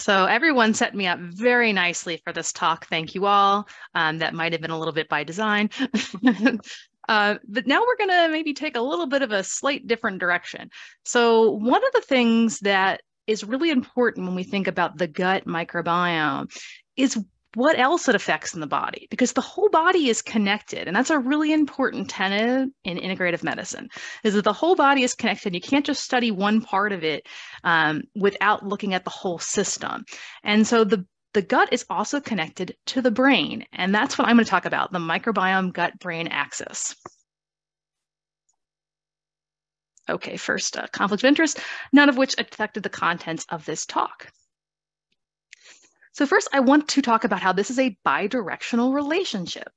So everyone set me up very nicely for this talk. Thank you all. Um, that might have been a little bit by design. uh, but now we're going to maybe take a little bit of a slight different direction. So one of the things that is really important when we think about the gut microbiome is what else it affects in the body because the whole body is connected and that's a really important tenet in integrative medicine is that the whole body is connected. You can't just study one part of it um, without looking at the whole system. And so the the gut is also connected to the brain and that's what i'm going to talk about the microbiome gut brain axis. Okay first uh, conflict of interest none of which affected the contents of this talk so first, I want to talk about how this is a bidirectional relationship.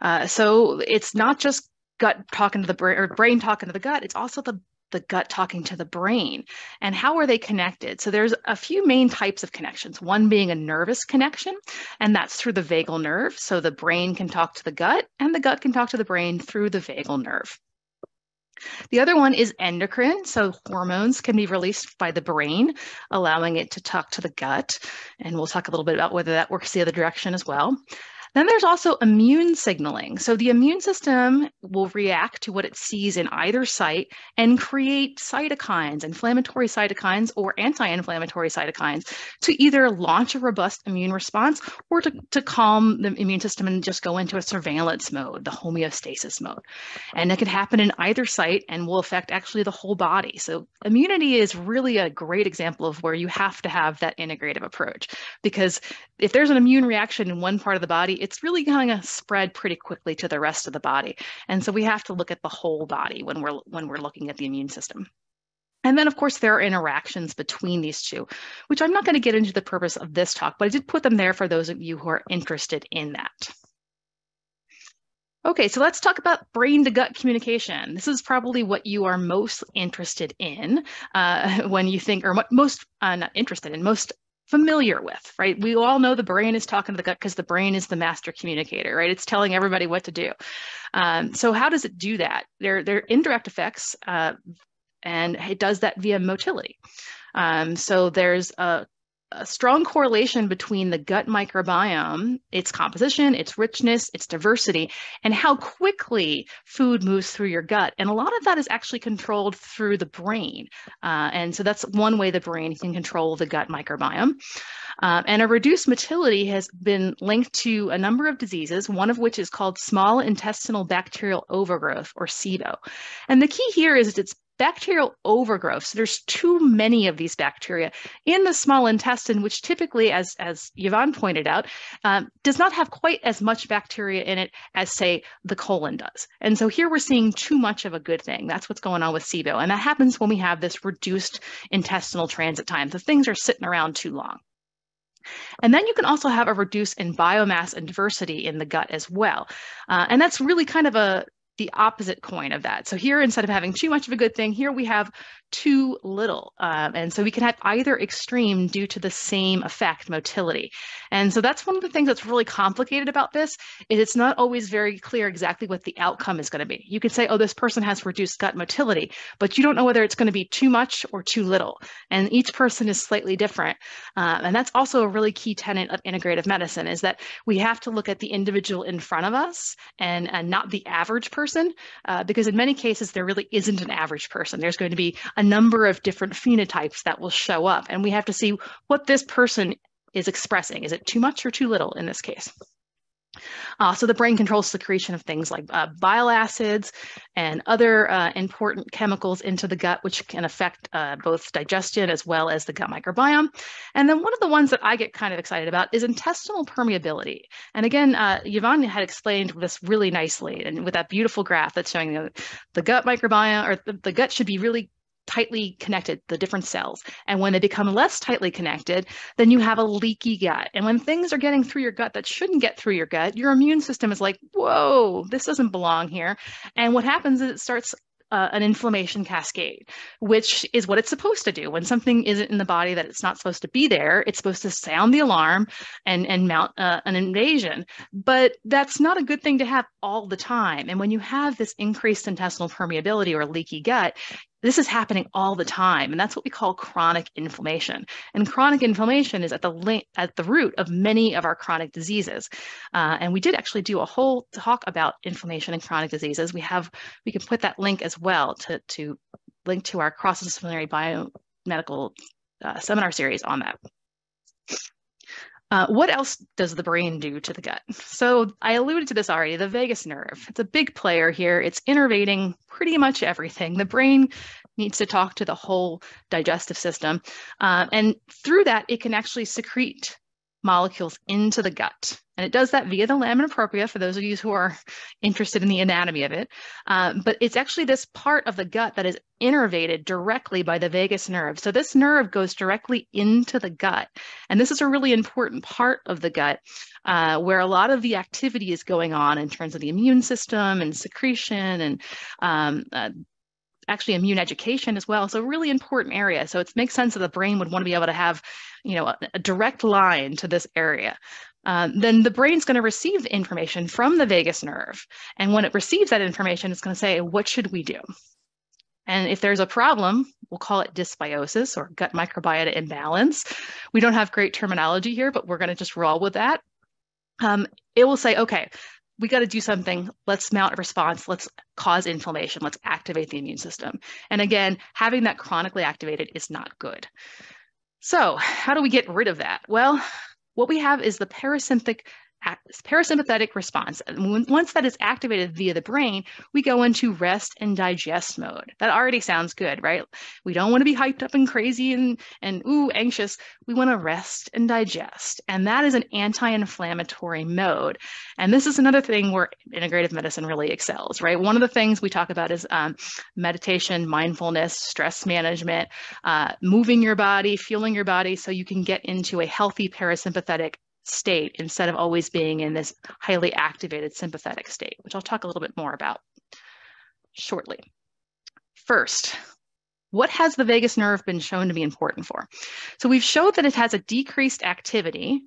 Uh, so it's not just gut talking to the brain or brain talking to the gut, it's also the the gut talking to the brain. And how are they connected? So there's a few main types of connections one being a nervous connection and that's through the vagal nerve. So the brain can talk to the gut and the gut can talk to the brain through the vagal nerve the other one is endocrine. So hormones can be released by the brain, allowing it to talk to the gut. And we'll talk a little bit about whether that works the other direction as well. Then there's also immune signaling. So the immune system will react to what it sees in either site and create cytokines, inflammatory cytokines or anti-inflammatory cytokines to either launch a robust immune response or to, to calm the immune system and just go into a surveillance mode, the homeostasis mode. And it can happen in either site and will affect actually the whole body. So immunity is really a great example of where you have to have that integrative approach because if there's an immune reaction in one part of the body, it's really going to spread pretty quickly to the rest of the body. And so we have to look at the whole body when we're when we're looking at the immune system. And then, of course, there are interactions between these two, which I'm not going to get into the purpose of this talk, but I did put them there for those of you who are interested in that. Okay, so let's talk about brain to gut communication. This is probably what you are most interested in uh, when you think, or most uh, not interested in, most familiar with, right? We all know the brain is talking to the gut because the brain is the master communicator, right? It's telling everybody what to do. Um, so how does it do that? There, there are indirect effects, uh, and it does that via motility. Um, so there's a a strong correlation between the gut microbiome, its composition, its richness, its diversity, and how quickly food moves through your gut. And a lot of that is actually controlled through the brain. Uh, and so that's one way the brain can control the gut microbiome. Uh, and a reduced motility has been linked to a number of diseases, one of which is called small intestinal bacterial overgrowth, or SIBO. And the key here is it's bacterial overgrowth. So there's too many of these bacteria in the small intestine, which typically, as, as Yvonne pointed out, um, does not have quite as much bacteria in it as, say, the colon does. And so here we're seeing too much of a good thing. That's what's going on with SIBO. And that happens when we have this reduced intestinal transit time. The things are sitting around too long. And then you can also have a reduce in biomass and diversity in the gut as well. Uh, and that's really kind of a the opposite coin of that. So here, instead of having too much of a good thing, here we have too little. Um, and so we can have either extreme due to the same effect, motility. And so that's one of the things that's really complicated about this is it's not always very clear exactly what the outcome is going to be. You could say, oh, this person has reduced gut motility, but you don't know whether it's going to be too much or too little. And each person is slightly different. Um, and that's also a really key tenet of integrative medicine is that we have to look at the individual in front of us and, and not the average person, uh, because in many cases, there really isn't an average person. There's going to be a a number of different phenotypes that will show up. And we have to see what this person is expressing. Is it too much or too little in this case? Uh, so the brain controls secretion of things like uh, bile acids and other uh, important chemicals into the gut, which can affect uh, both digestion as well as the gut microbiome. And then one of the ones that I get kind of excited about is intestinal permeability. And again, uh, Yvonne had explained this really nicely, and with that beautiful graph that's showing the, the gut microbiome or the, the gut should be really tightly connected, the different cells. And when they become less tightly connected, then you have a leaky gut. And when things are getting through your gut that shouldn't get through your gut, your immune system is like, whoa, this doesn't belong here. And what happens is it starts uh, an inflammation cascade, which is what it's supposed to do. When something isn't in the body that it's not supposed to be there, it's supposed to sound the alarm and, and mount uh, an invasion. But that's not a good thing to have all the time. And when you have this increased intestinal permeability or leaky gut, this is happening all the time, and that's what we call chronic inflammation. And chronic inflammation is at the link, at the root of many of our chronic diseases. Uh, and we did actually do a whole talk about inflammation and chronic diseases. We have we can put that link as well to to link to our cross-disciplinary biomedical uh, seminar series on that. Uh, what else does the brain do to the gut? So I alluded to this already, the vagus nerve. It's a big player here. It's innervating pretty much everything. The brain needs to talk to the whole digestive system. Uh, and through that, it can actually secrete molecules into the gut. And it does that via the lamina propria for those of you who are interested in the anatomy of it. Um, but it's actually this part of the gut that is innervated directly by the vagus nerve. So this nerve goes directly into the gut. And this is a really important part of the gut uh, where a lot of the activity is going on in terms of the immune system and secretion and um, uh, actually immune education as well. So really important area. So it makes sense that the brain would want to be able to have, you know, a, a direct line to this area. Um, then the brain's going to receive information from the vagus nerve. And when it receives that information, it's going to say, what should we do? And if there's a problem, we'll call it dysbiosis or gut microbiota imbalance. We don't have great terminology here, but we're going to just roll with that. Um, it will say, okay, we got to do something. Let's mount a response. Let's cause inflammation. Let's activate the immune system. And again, having that chronically activated is not good. So, how do we get rid of that? Well, what we have is the parasympathetic parasympathetic response. Once that is activated via the brain, we go into rest and digest mode. That already sounds good, right? We don't want to be hyped up and crazy and, and ooh, anxious. We want to rest and digest. And that is an anti-inflammatory mode. And this is another thing where integrative medicine really excels, right? One of the things we talk about is um, meditation, mindfulness, stress management, uh, moving your body, fueling your body so you can get into a healthy parasympathetic state instead of always being in this highly activated sympathetic state, which I'll talk a little bit more about shortly. First, what has the vagus nerve been shown to be important for? So we've showed that it has a decreased activity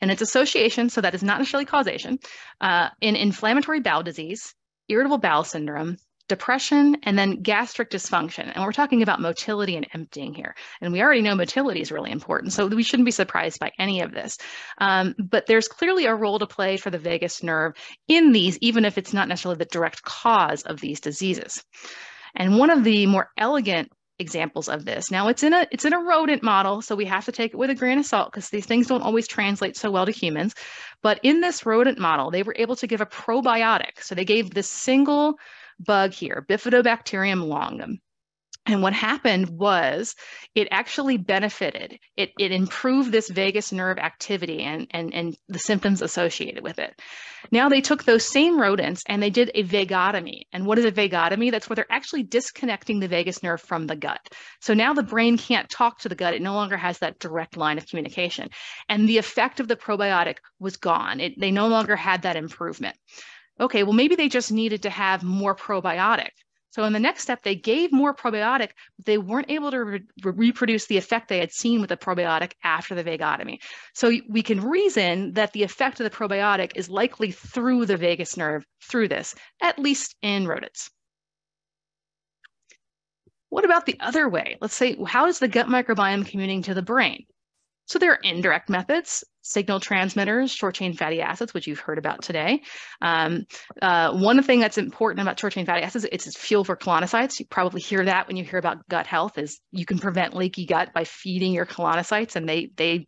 and its association, so that is not necessarily causation, uh, in inflammatory bowel disease, irritable bowel syndrome, depression, and then gastric dysfunction. And we're talking about motility and emptying here. And we already know motility is really important, so we shouldn't be surprised by any of this. Um, but there's clearly a role to play for the vagus nerve in these, even if it's not necessarily the direct cause of these diseases. And one of the more elegant examples of this. Now it's in a it's in a rodent model, so we have to take it with a grain of salt because these things don't always translate so well to humans. But in this rodent model, they were able to give a probiotic. So they gave this single bug here, Bifidobacterium longum. And what happened was it actually benefited. It, it improved this vagus nerve activity and, and, and the symptoms associated with it. Now they took those same rodents and they did a vagotomy. And what is a vagotomy? That's where they're actually disconnecting the vagus nerve from the gut. So now the brain can't talk to the gut. It no longer has that direct line of communication. And the effect of the probiotic was gone. It, they no longer had that improvement okay, well, maybe they just needed to have more probiotic. So in the next step, they gave more probiotic, but they weren't able to re reproduce the effect they had seen with the probiotic after the vagotomy. So we can reason that the effect of the probiotic is likely through the vagus nerve through this, at least in rodents. What about the other way? Let's say, how is the gut microbiome communicating to the brain? So there are indirect methods, signal transmitters, short chain fatty acids, which you've heard about today. Um, uh, one thing that's important about short chain fatty acids, it's fuel for colonocytes. You probably hear that when you hear about gut health is you can prevent leaky gut by feeding your colonocytes and they, they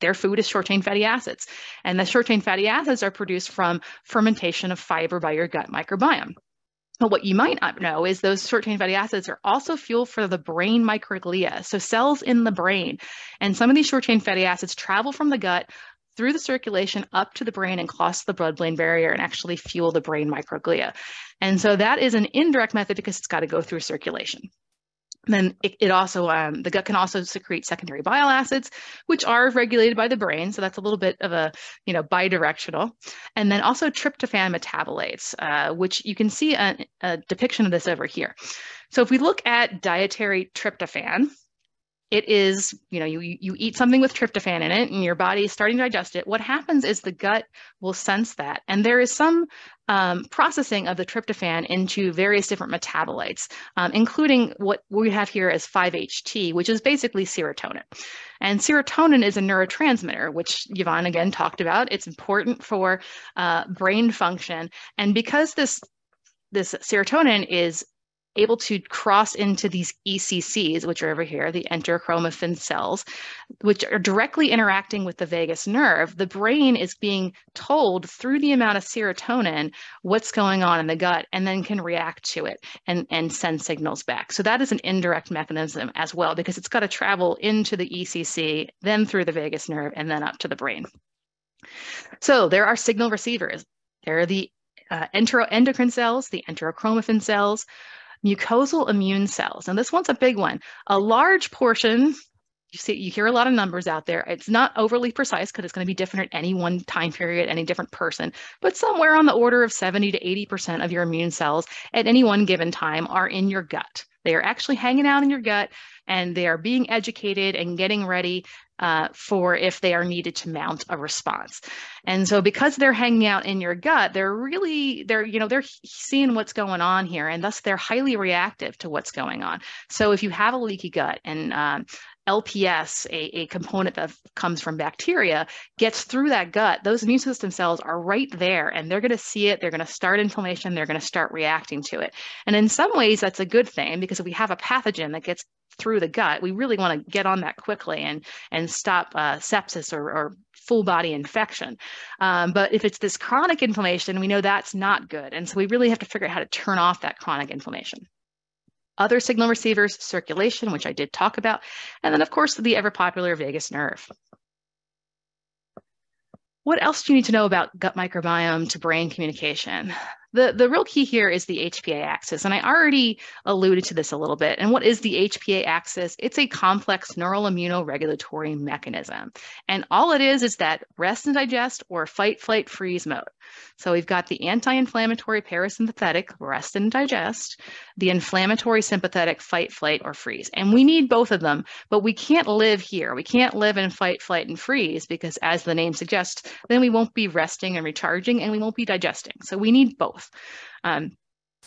their food is short chain fatty acids. And the short chain fatty acids are produced from fermentation of fiber by your gut microbiome. But what you might not know is those short chain fatty acids are also fuel for the brain microglia, so cells in the brain. And some of these short chain fatty acids travel from the gut through the circulation up to the brain and cross the blood brain barrier and actually fuel the brain microglia. And so that is an indirect method because it's got to go through circulation then it, it also um, the gut can also secrete secondary bile acids which are regulated by the brain. So that's a little bit of a you know bidirectional. And then also tryptophan metabolites uh, which you can see a, a depiction of this over here. So if we look at dietary tryptophan it is, you know, you, you eat something with tryptophan in it and your body is starting to digest it. What happens is the gut will sense that. And there is some um, processing of the tryptophan into various different metabolites, um, including what we have here as 5-HT, which is basically serotonin. And serotonin is a neurotransmitter, which Yvonne again talked about. It's important for uh, brain function. And because this this serotonin is able to cross into these ECCs, which are over here, the enterochromaffin cells, which are directly interacting with the vagus nerve, the brain is being told through the amount of serotonin what's going on in the gut and then can react to it and, and send signals back. So that is an indirect mechanism as well, because it's got to travel into the ECC, then through the vagus nerve, and then up to the brain. So there are signal receivers. There are the uh, enteroendocrine cells, the enterochromaffin cells, mucosal immune cells. And this one's a big one. A large portion, you see, you hear a lot of numbers out there. It's not overly precise because it's going to be different at any one time period, any different person, but somewhere on the order of 70 to 80% of your immune cells at any one given time are in your gut. They are actually hanging out in your gut and they are being educated and getting ready uh, for if they are needed to mount a response. And so because they're hanging out in your gut, they're really, they're, you know, they're seeing what's going on here and thus they're highly reactive to what's going on. So if you have a leaky gut and um, LPS, a, a, component that comes from bacteria, gets through that gut, those immune system cells are right there and they're going to see it. They're going to start inflammation. They're going to start reacting to it. And in some ways, that's a good thing because if we have a pathogen that gets through the gut, we really want to get on that quickly and, and stop uh, sepsis or, or full body infection. Um, but if it's this chronic inflammation, we know that's not good. And so we really have to figure out how to turn off that chronic inflammation other signal receivers, circulation, which I did talk about, and then of course the ever popular vagus nerve. What else do you need to know about gut microbiome to brain communication? The, the real key here is the HPA axis, and I already alluded to this a little bit. And what is the HPA axis? It's a complex neural immunoregulatory mechanism. And all it is is that rest and digest or fight, flight, freeze mode. So we've got the anti-inflammatory parasympathetic, rest and digest, the inflammatory sympathetic, fight, flight, or freeze. And we need both of them, but we can't live here. We can't live in fight, flight, and freeze because as the name suggests, then we won't be resting and recharging and we won't be digesting. So we need both. Um,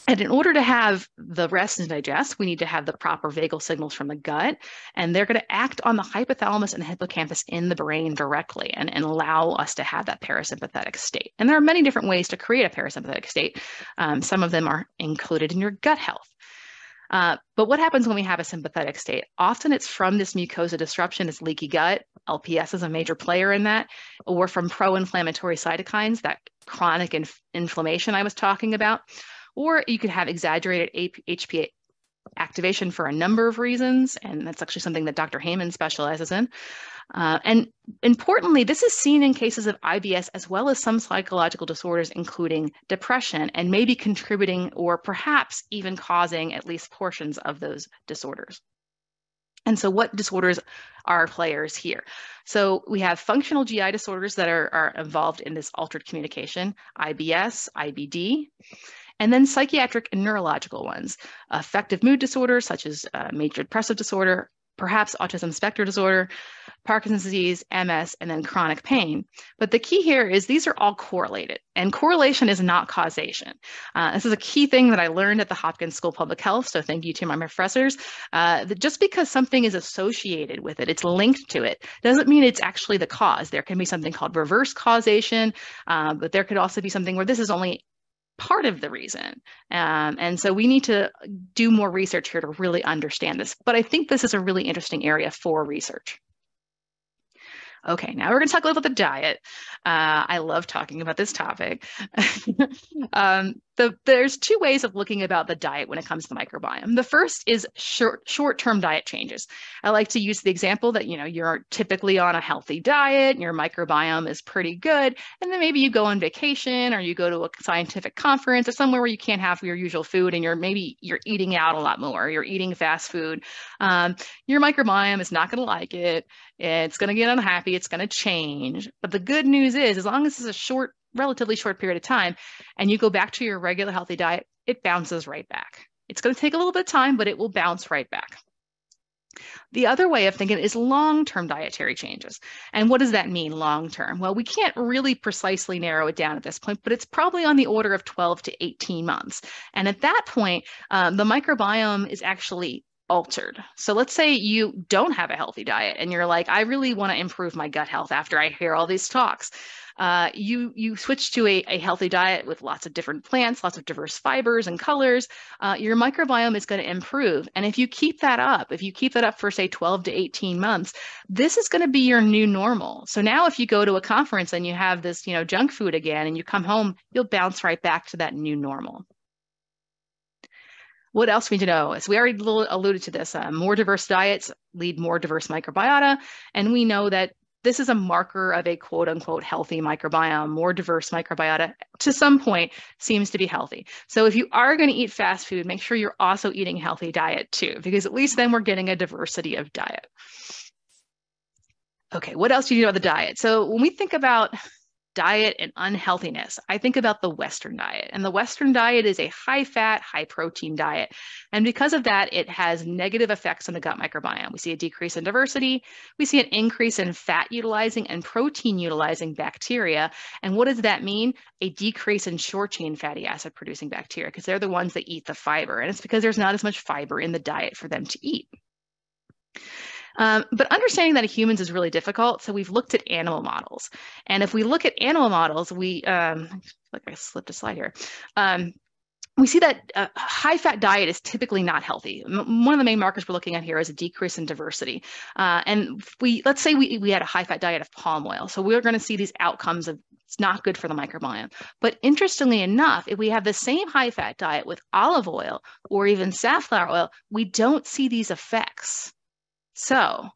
and in order to have the rest and digest, we need to have the proper vagal signals from the gut, and they're going to act on the hypothalamus and the hippocampus in the brain directly and, and allow us to have that parasympathetic state. And there are many different ways to create a parasympathetic state. Um, some of them are included in your gut health. Uh, but what happens when we have a sympathetic state? Often it's from this mucosa disruption, it's leaky gut. LPS is a major player in that, or from pro inflammatory cytokines, that chronic inf- inflammation I was talking about. Or you could have exaggerated HPA activation for a number of reasons, and that's actually something that Dr. Heyman specializes in. Uh, and importantly, this is seen in cases of IBS as well as some psychological disorders, including depression, and maybe contributing or perhaps even causing at least portions of those disorders. And so, what disorders are players here? So, we have functional GI disorders that are, are involved in this altered communication IBS, IBD and then psychiatric and neurological ones, affective mood disorders such as uh, major depressive disorder, perhaps autism spectrum disorder, Parkinson's disease, MS, and then chronic pain. But the key here is these are all correlated, and correlation is not causation. Uh, this is a key thing that I learned at the Hopkins School of Public Health, so thank you to my professors. Uh, that just because something is associated with it, it's linked to it, doesn't mean it's actually the cause. There can be something called reverse causation, uh, but there could also be something where this is only part of the reason. Um, and so we need to do more research here to really understand this. But I think this is a really interesting area for research. Okay, now we're going to talk a little about the diet. Uh, I love talking about this topic. um, the, there's two ways of looking about the diet when it comes to the microbiome. The first is short short-term diet changes. I like to use the example that you know you're typically on a healthy diet, and your microbiome is pretty good, and then maybe you go on vacation or you go to a scientific conference or somewhere where you can't have your usual food, and you're maybe you're eating out a lot more. You're eating fast food. Um, your microbiome is not going to like it. It's going to get unhappy. It's going to change. But the good news is, as long as it's a short relatively short period of time and you go back to your regular healthy diet, it bounces right back. It's going to take a little bit of time, but it will bounce right back. The other way of thinking is long term dietary changes. And what does that mean long term? Well, we can't really precisely narrow it down at this point, but it's probably on the order of 12 to 18 months. And at that point, um, the microbiome is actually altered. So let's say you don't have a healthy diet and you're like, I really want to improve my gut health after I hear all these talks. Uh, you you switch to a, a healthy diet with lots of different plants, lots of diverse fibers and colors, uh, your microbiome is going to improve. And if you keep that up, if you keep that up for say 12 to 18 months, this is going to be your new normal. So now if you go to a conference and you have this, you know, junk food again and you come home, you'll bounce right back to that new normal. What else we need to know? As we already alluded to this, uh, more diverse diets lead more diverse microbiota. And we know that this is a marker of a quote unquote healthy microbiome, more diverse microbiota to some point seems to be healthy. So if you are going to eat fast food, make sure you're also eating healthy diet too, because at least then we're getting a diversity of diet. Okay, what else do you know about the diet? So when we think about diet and unhealthiness, I think about the Western diet. And the Western diet is a high fat, high protein diet. And because of that, it has negative effects on the gut microbiome. We see a decrease in diversity, we see an increase in fat utilizing and protein utilizing bacteria. And what does that mean? A decrease in short chain fatty acid producing bacteria, because they're the ones that eat the fiber. And it's because there's not as much fiber in the diet for them to eat. Um, but understanding that in humans is really difficult. So we've looked at animal models. And if we look at animal models, we, um, like I slipped a slide here. Um, we see that a uh, high fat diet is typically not healthy. M- one of the main markers we're looking at here is a decrease in diversity. Uh, and we let's say we, we had a high fat diet of palm oil. So we're going to see these outcomes of it's not good for the microbiome. But interestingly enough, if we have the same high fat diet with olive oil or even safflower oil, we don't see these effects. So,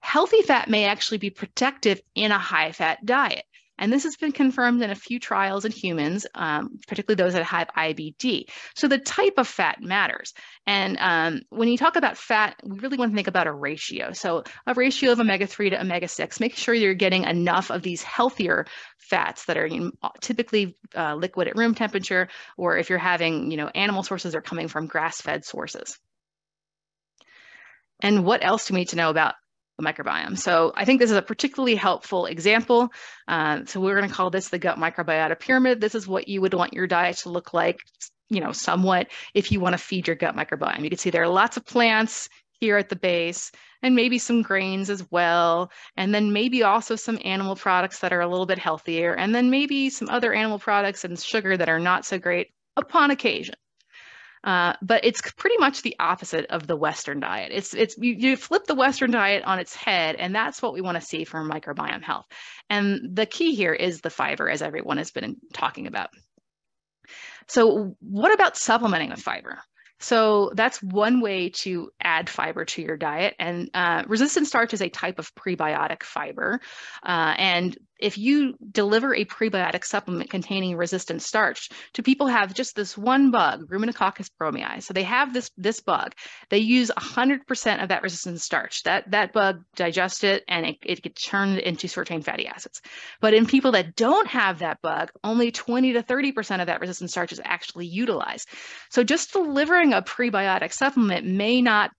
healthy fat may actually be protective in a high fat diet. And this has been confirmed in a few trials in humans, um, particularly those that have IBD. So the type of fat matters. And um, when you talk about fat, we really want to think about a ratio. So a ratio of omega 3 to omega 6, make sure you're getting enough of these healthier fats that are typically uh, liquid at room temperature, or if you're having, you know, animal sources are coming from grass fed sources. And what else do we need to know about the microbiome? So I think this is a particularly helpful example. Uh, so we're going to call this the gut microbiota pyramid. This is what you would want your diet to look like, you know, somewhat if you want to feed your gut microbiome. You can see there are lots of plants here at the base and maybe some grains as well. And then maybe also some animal products that are a little bit healthier. And then maybe some other animal products and sugar that are not so great upon occasion. Uh, but it's pretty much the opposite of the Western diet. It's it's you, you flip the Western diet on its head, and that's what we want to see for microbiome health. And the key here is the fiber, as everyone has been talking about. So, what about supplementing with fiber? So that's one way to add fiber to your diet. And uh, resistant starch is a type of prebiotic fiber. Uh, and if you deliver a prebiotic supplement containing resistant starch to people have just this one bug, Ruminococcus bromii. So they have this this bug. They use 100% of that resistant starch. That that bug digests it and it, it gets turned into short chain fatty acids. But in people that don't have that bug, only 20 to 30% of that resistant starch is actually utilized. So just delivering a prebiotic supplement may not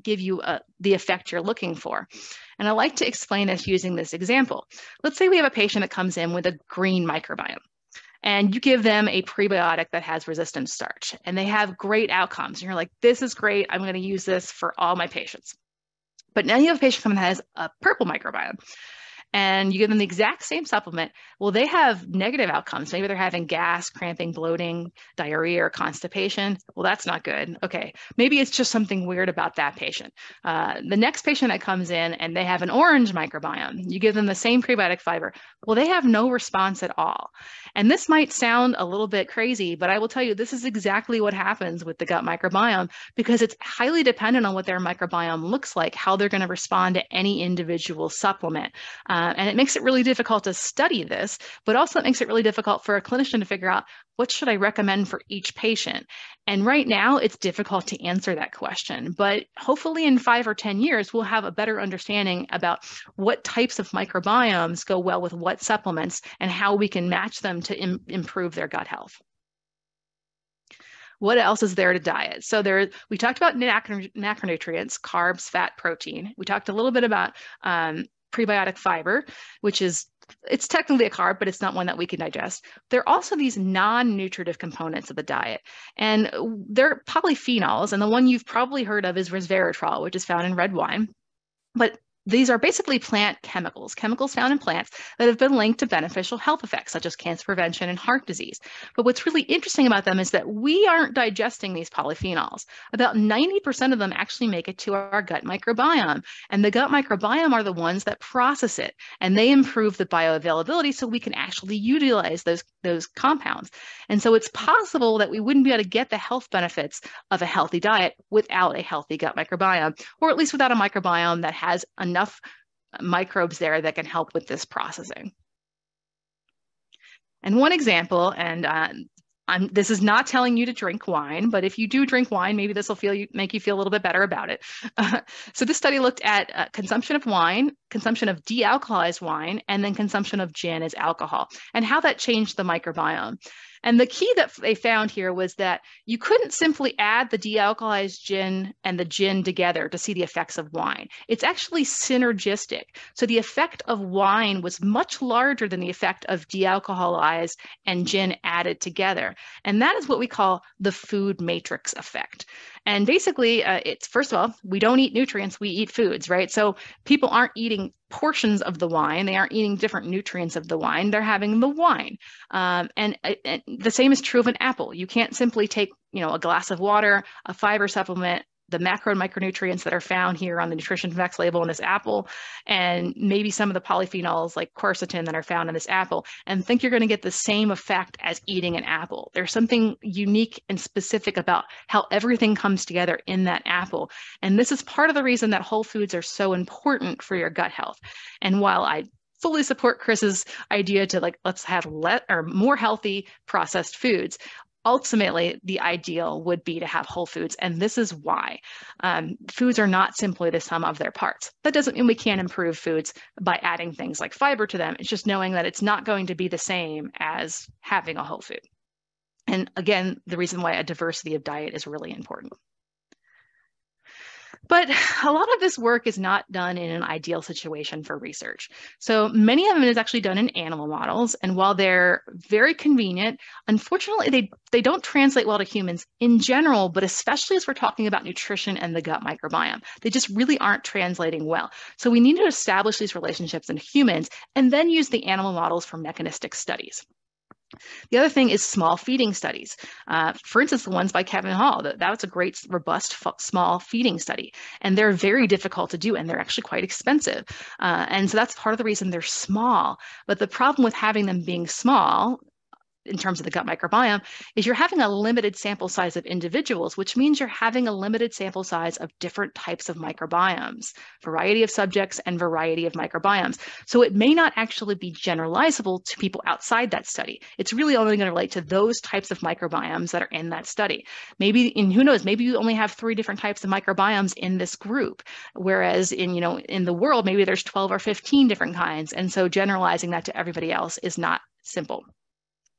give you a, the effect you're looking for. And I like to explain this using this example. Let's say we have a patient that comes in with a green microbiome and you give them a prebiotic that has resistant starch and they have great outcomes. And you're like, this is great. I'm going to use this for all my patients. But now you have a patient that has a purple microbiome and you give them the exact same supplement, well, they have negative outcomes. Maybe they're having gas, cramping, bloating, diarrhea, or constipation. Well, that's not good. Okay, maybe it's just something weird about that patient. Uh, the next patient that comes in and they have an orange microbiome, you give them the same prebiotic fiber. Well, they have no response at all. And this might sound a little bit crazy, but I will tell you this is exactly what happens with the gut microbiome because it's highly dependent on what their microbiome looks like, how they're going to respond to any individual supplement. Uh, and it makes it really difficult to study this, but also it makes it really difficult for a clinician to figure out what should I recommend for each patient. And right now, it's difficult to answer that question. But hopefully, in five or 10 years, we'll have a better understanding about what types of microbiomes go well with what supplements and how we can match them to Im- improve their gut health. what else is there to diet? So there, we talked about macronutrients, carbs, fat, protein. We talked a little bit about um, prebiotic fiber, which is it's technically a carb, but it's not one that we can digest. There are also these non-nutritive components of the diet, and they're polyphenols. And the one you've probably heard of is resveratrol, which is found in red wine. But these are basically plant chemicals, chemicals found in plants that have been linked to beneficial health effects, such as cancer prevention and heart disease. But what's really interesting about them is that we aren't digesting these polyphenols. About 90% of them actually make it to our gut microbiome. And the gut microbiome are the ones that process it, and they improve the bioavailability so we can actually utilize those, those compounds. And so it's possible that we wouldn't be able to get the health benefits of a healthy diet without a healthy gut microbiome, or at least without a microbiome that has a enough microbes there that can help with this processing. And one example, and uh, I'm, this is not telling you to drink wine, but if you do drink wine, maybe this will feel you, make you feel a little bit better about it. So this study looked at uh, consumption of wine, consumption of dealcoholized wine, and then consumption of gin as alcohol, and how that changed the microbiome. And the key that they found here was that you couldn't simply add the dealcoholized gin and the gin together to see the effects of wine. It's actually synergistic. So the effect of wine was much larger than the effect of dealcoholized and gin added together. And that is what we call the food matrix effect. And basically, uh, it's first of all, we don't eat nutrients, we eat foods, right? So people aren't eating portions of the wine, they aren't eating different nutrients of the wine, they're having the wine. Um, and, uh, and the same is true of an apple. You can't simply take you know a glass of water a fiber supplement the macro and micronutrients that are found here on the nutrition facts label in this apple, and maybe some of the polyphenols like quercetin that are found in this apple, and think you're going to get the same effect as eating an apple. There's something unique and specific about how everything comes together in that apple. And this is part of the reason that whole foods are so important for your gut health. And while I fully support Chris's idea to like let's have let or more healthy processed foods ultimately the ideal would be to have whole foods and this is why. Um, foods are not simply the sum of their parts. That doesn't mean we can't improve foods by adding things like fiber to them. It's just knowing that it's not going to be the same as having a whole food. And again the reason why a diversity of diet is really important but a lot of this work is not done in an ideal situation for research. So many of them is actually done in animal models. And while they're very convenient, unfortunately, they, they don't translate well to humans in general, but especially as we're talking about nutrition and the gut microbiome. They just really aren't translating well. So we need to establish these relationships in humans and then use the animal models for mechanistic studies. The other thing is small feeding studies. Uh, for instance, the ones by Kevin Hall, that, that's a great, robust, small feeding study. And they're very difficult to do, and they're actually quite expensive. Uh, and so that's part of the reason they're small. But the problem with having them being small in terms of the gut microbiome is you're having a limited sample size of individuals, which means you're having a limited sample size of different types of microbiomes, variety of subjects and variety of microbiomes. So it may not actually be generalizable to people outside that study. It's really only going to relate to those types of microbiomes that are in that study. Maybe, in who knows, maybe you only have three different types of microbiomes in this group, whereas in, you know, in the world, maybe there's 12 or 15 different kinds. And so generalizing that to everybody else is not simple.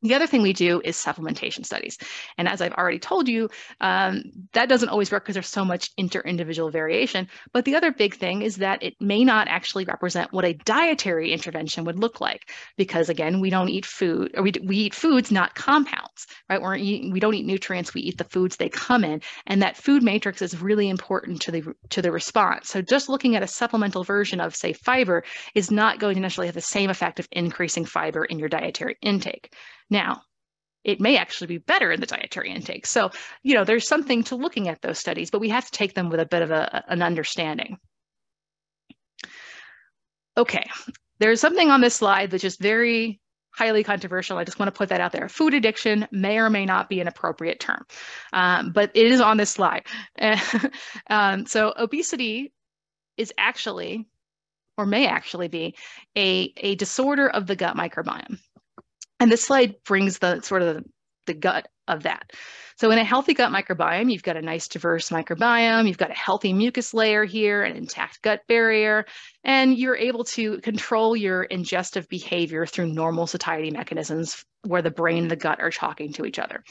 The other thing we do is supplementation studies. And as I've already told you, um, that doesn't always work because there's so much inter-individual variation. But the other big thing is that it may not actually represent what a dietary intervention would look like. Because again, we don't eat food, or we, we eat foods, not compounds, right? We're eating, we don't eat nutrients, we eat the foods they come in. And that food matrix is really important to the, to the response. So just looking at a supplemental version of, say, fiber is not going to necessarily have the same effect of increasing fiber in your dietary intake. Now, it may actually be better in the dietary intake. So, you know, there's something to looking at those studies, but we have to take them with a bit of a, an understanding. Okay, there's something on this slide that's is very highly controversial. I just want to put that out there. Food addiction may or may not be an appropriate term, um, but it is on this slide. um, so obesity is actually, or may actually be, a, a disorder of the gut microbiome. And this slide brings the sort of the gut of that. So in a healthy gut microbiome, you've got a nice diverse microbiome, you've got a healthy mucus layer here, an intact gut barrier, and you're able to control your ingestive behavior through normal satiety mechanisms where the brain and the gut are talking to each other.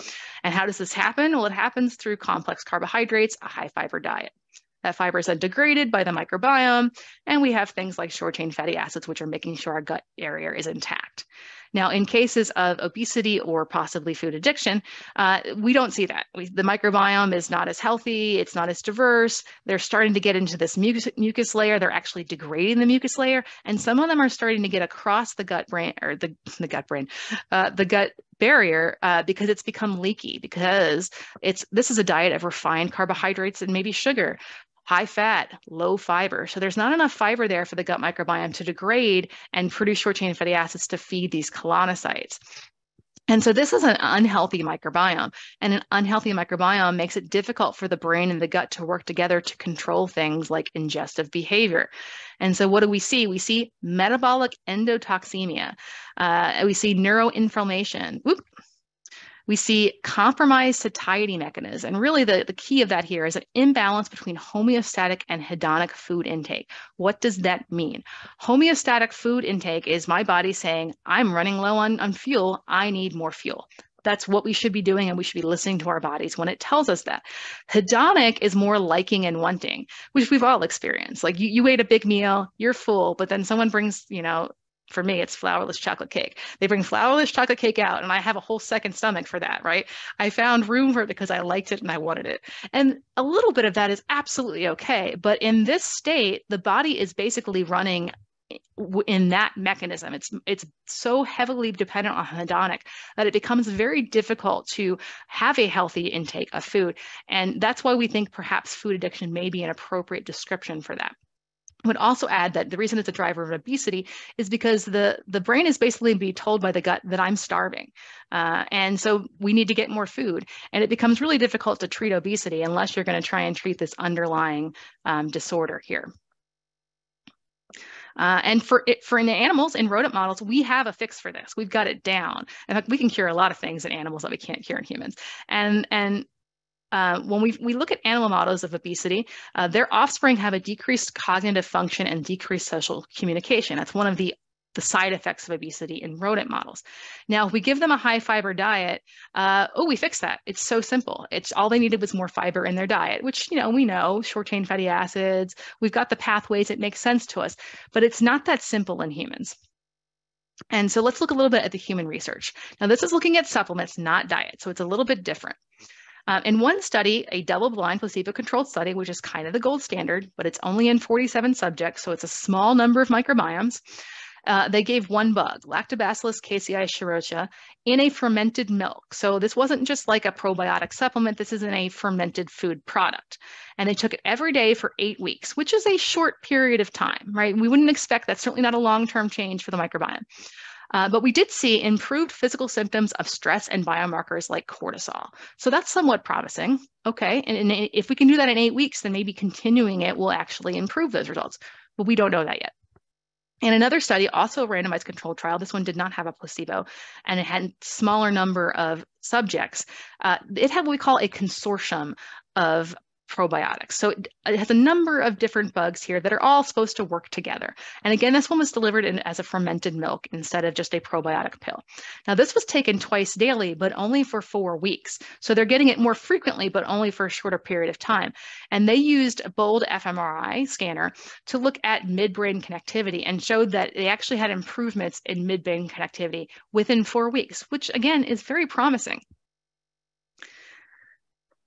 And how does this happen? Well, it happens through complex carbohydrates, a high fiber diet. That fiber is then degraded by the microbiome, and we have things like short chain fatty acids, which are making sure our gut area is intact. Now, in cases of obesity or possibly food addiction, uh, we don't see that. We, the microbiome is not as healthy, it's not as diverse. They're starting to get into this mucus, mucus layer. They're actually degrading the mucus layer, and some of them are starting to get across the gut brain or the, the gut brain, uh, the gut barrier uh, because it's become leaky because it's this is a diet of refined carbohydrates and maybe sugar high fat, low fiber. So there's not enough fiber there for the gut microbiome to degrade and produce short chain fatty acids to feed these colonocytes. And so this is an unhealthy microbiome, and an unhealthy microbiome makes it difficult for the brain and the gut to work together to control things like ingestive behavior. And so what do we see? We see metabolic endotoxemia. Uh, we see neuroinflammation. Whoop, we see compromised satiety mechanism. And really the, the key of that here is an imbalance between homeostatic and hedonic food intake. What does that mean? Homeostatic food intake is my body saying, I'm running low on, on fuel, I need more fuel. That's what we should be doing, and we should be listening to our bodies when it tells us that. Hedonic is more liking and wanting, which we've all experienced. Like you, you ate a big meal, you're full, but then someone brings, you know, for me, it's flourless chocolate cake. They bring flourless chocolate cake out, and I have a whole second stomach for that, right? I found room for it because I liked it and I wanted it. And a little bit of that is absolutely okay. But in this state, the body is basically running in that mechanism it's it's so heavily dependent on hedonic that it becomes very difficult to have a healthy intake of food and that's why we think perhaps food addiction may be an appropriate description for that I would also add that the reason it's a driver of obesity is because the, the brain is basically being told by the gut that I'm starving. Uh, and so we need to get more food. And it becomes really difficult to treat obesity unless you're going to try and treat this underlying um, disorder here. Uh, and for it, for in the animals in rodent models, we have a fix for this. We've got it down. In fact, we can cure a lot of things in animals that we can't cure in humans. And and uh, when we, we look at animal models of obesity, uh, their offspring have a decreased cognitive function and decreased social communication. That's one of the the side effects of obesity in rodent models. Now, if we give them a high fiber diet, uh, oh, we fix that. It's so simple. It's all they needed was more fiber in their diet, which you know we know short chain fatty acids. We've got the pathways. It makes sense to us, but it's not that simple in humans. And so let's look a little bit at the human research. Now, this is looking at supplements, not diet, so it's a little bit different. Um, in one study, a double-blind placebo-controlled study, which is kind of the gold standard, but it's only in 47 subjects, so it's a small number of microbiomes. Uh, they gave one bug, Lactobacillus casei Shirota, in a fermented milk. So this wasn't just like a probiotic supplement. This is in a fermented food product. And they took it every day for eight weeks, which is a short period of time, right? We wouldn't expect that's certainly not a long-term change for the microbiome. Uh, but we did see improved physical symptoms of stress and biomarkers like cortisol. So that's somewhat promising. Okay. And, and if we can do that in eight weeks, then maybe continuing it will actually improve those results. But we don't know that yet. And another study, also a randomized controlled trial, this one did not have a placebo and it had a smaller number of subjects. Uh, it had what we call a consortium of probiotics. So it, has a number of different bugs here that are all supposed to work together. And again, this one was delivered in, as a fermented milk instead of just a probiotic pill. Now, this was taken twice daily, but only for four weeks. So they're getting it more frequently, but only for a shorter period of time. And they used a bold fMRI scanner to look at midbrain connectivity and showed that they actually had improvements in midbrain connectivity within four weeks, which again is very promising.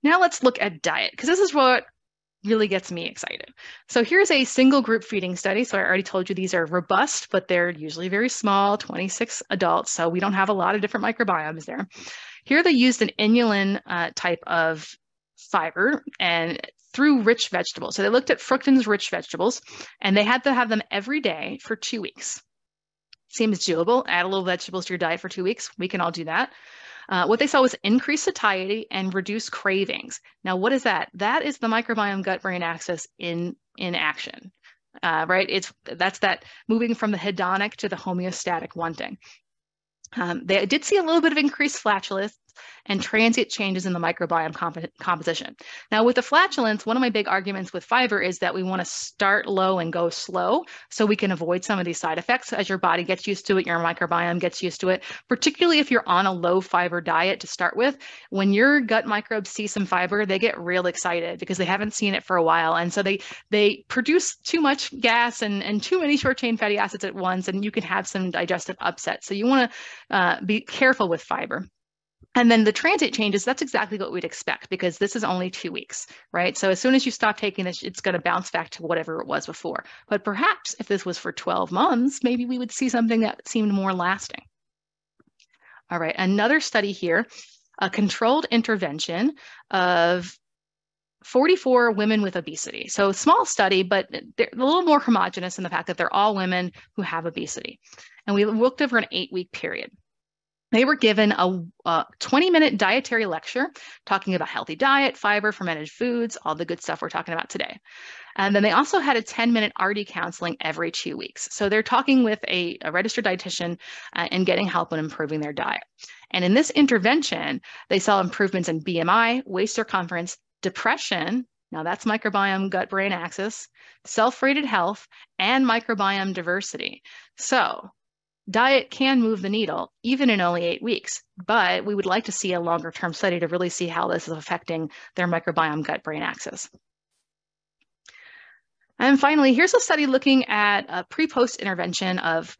Now let's look at diet, because this is what really gets me excited. So here's a single group feeding study. So I already told you these are robust, but they're usually very small, 26 adults. So we don't have a lot of different microbiomes there. Here they used an inulin uh, type of fiber and through rich vegetables. So they looked at fructans rich vegetables and they had to have them every day for two weeks. Seems doable. Add a little vegetables to your diet for two weeks. We can all do that. Uh, what they saw was increased satiety and reduced cravings. Now, what is that? That is the microbiome gut-brain axis in in action, uh, right? It's that's that moving from the hedonic to the homeostatic wanting. Um, they did see a little bit of increased flatulence, and transient changes in the microbiome comp composition. Now, with the flatulence, one of my big arguments with fiber is that we want to start low and go slow so we can avoid some of these side effects as your body gets used to it, your microbiome gets used to it, particularly if you're on a low fiber diet to start with. When your gut microbes see some fiber, they get real excited because they haven't seen it for a while. And so they they produce too much gas and, and too many short chain fatty acids at once, and you can have some digestive upset. So you want to uh, be careful with fiber. And then the transit changes, that's exactly what we'd expect because this is only two weeks, right? So as soon as you stop taking this, it's going to bounce back to whatever it was before. But perhaps if this was for 12 months, maybe we would see something that seemed more lasting. All right, another study here, a controlled intervention of 44 women with obesity. So small study, but they're a little more homogenous in the fact that they're all women who have obesity. And we looked over an eight week period. They were given a, a 20 minute dietary lecture talking about healthy diet, fiber, fermented foods, all the good stuff we're talking about today. And then they also had a 10 minute RD counseling every two weeks. So they're talking with a, a registered dietitian uh, and getting help on improving their diet. And in this intervention, they saw improvements in BMI, waist circumference, depression, now that's microbiome gut brain axis, self rated health, and microbiome diversity. So, diet can move the needle even in only eight weeks, but we would like to see a longer term study to really see how this is affecting their microbiome gut brain axis. And finally, here's a study looking at a pre post intervention of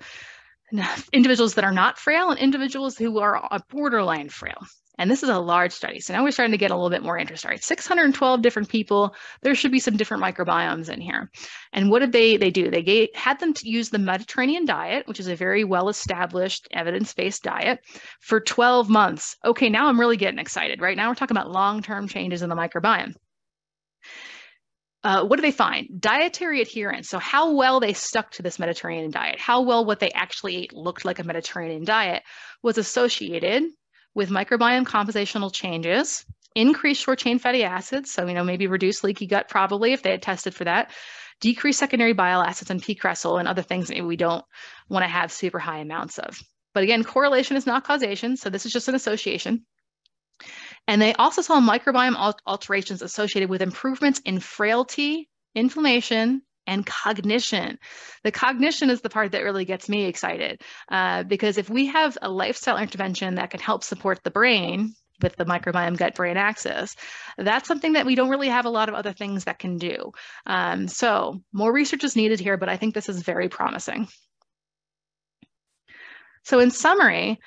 individuals that are not frail and individuals who are borderline frail. And this is a large study. So now we're starting to get a little bit more interesting. Right? 612 different people. There should be some different microbiomes in here. And what did they, they do? They gave, had them to use the Mediterranean diet, which is a very well-established evidence-based diet for 12 months. Okay, now I'm really getting excited, right? Now we're talking about long-term changes in the microbiome. Uh, what do they find? Dietary adherence. So, how well they stuck to this Mediterranean diet, how well what they actually ate looked like a Mediterranean diet was associated with microbiome compositional changes, increased short chain fatty acids, so you know maybe reduced leaky gut probably if they had tested for that, decreased secondary bile acids and P-cresol and other things maybe we don't want to have super high amounts of. But again, correlation is not causation, so this is just an association. And they also saw microbiome alterations associated with improvements in frailty, inflammation, and cognition. The cognition is the part that really gets me excited uh, because if we have a lifestyle intervention that can help support the brain with the microbiome gut brain axis, that's something that we don't really have a lot of other things that can do. Um, so more research is needed here, but I think this is very promising. So in summary,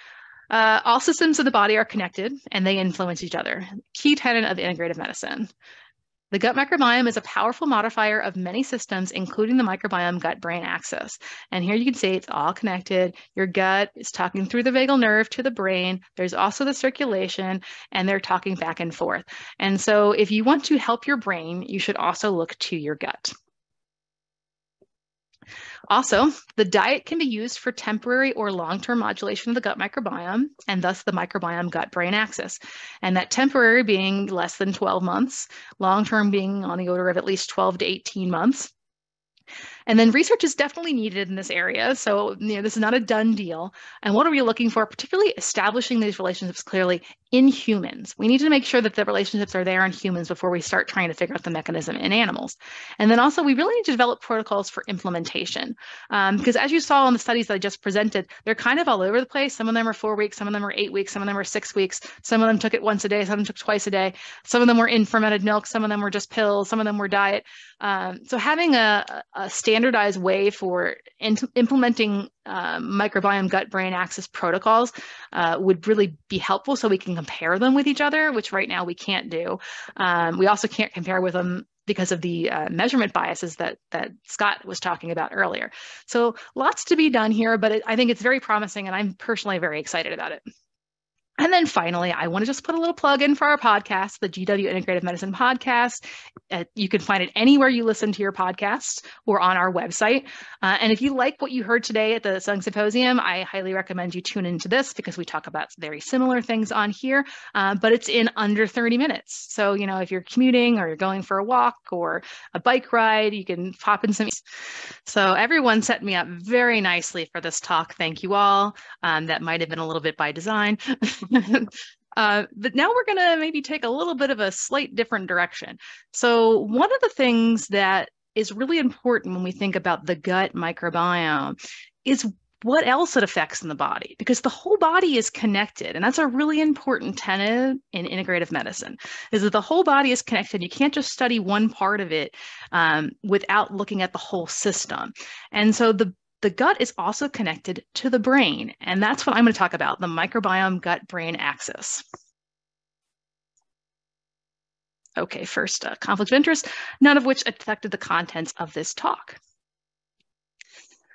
uh, all systems of the body are connected and they influence each other. Key tenet of integrative medicine. The gut microbiome is a powerful modifier of many systems, including the microbiome gut brain axis. And here you can see it's all connected. Your gut is talking through the vagal nerve to the brain. There's also the circulation, and they're talking back and forth. And so, if you want to help your brain, you should also look to your gut. Also, the diet can be used for temporary or long-term modulation of the gut microbiome and thus the microbiome gut-brain axis. And that temporary being less than 12 months, long-term being on the order of at least 12 to 18 months. And then research is definitely needed in this area. So, you know, this is not a done deal. And what are we looking for? Particularly establishing these relationships clearly in humans. We need to make sure that the relationships are there in humans before we start trying to figure out the mechanism in animals. And then also, we really need to develop protocols for implementation. Um, because as you saw in the studies that I just presented, they're kind of all over the place. Some of them are four weeks, some of them are eight weeks, some of them are six weeks, some of them took it once a day, some of them took twice a day, some of them were in fermented milk, some of them were just pills, some of them were diet. Um, so having a, a standardized way for in implementing uh, microbiome gut brain axis protocols uh, would really be helpful so we can compare them with each other, which right now we can't do. Um, we also can't compare with them because of the uh, measurement biases that that Scott was talking about earlier. So lots to be done here, but it, I think it's very promising and I'm personally very excited about it. And then finally, I want to just put a little plug in for our podcast, the GW Integrative Medicine Podcast. Uh, you can find it anywhere you listen to your podcasts or on our website. Uh, and if you like what you heard today at the Sung Symposium, I highly recommend you tune into this because we talk about very similar things on here, uh, but it's in under 30 minutes. So, you know, if you're commuting or you're going for a walk or a bike ride, you can pop in some. So, everyone set me up very nicely for this talk. Thank you all. Um, that might have been a little bit by design. Uh, but now we're going to maybe take a little bit of a slight different direction. So, one of the things that is really important when we think about the gut microbiome is what else it affects in the body because the whole body is connected and that's a really important tenet in integrative medicine is that the whole body is connected you can't just study one part of it um, without looking at the whole system and so the the gut is also connected to the brain and that's what i'm going to talk about the microbiome gut brain axis okay first uh, conflict of interest none of which affected the contents of this talk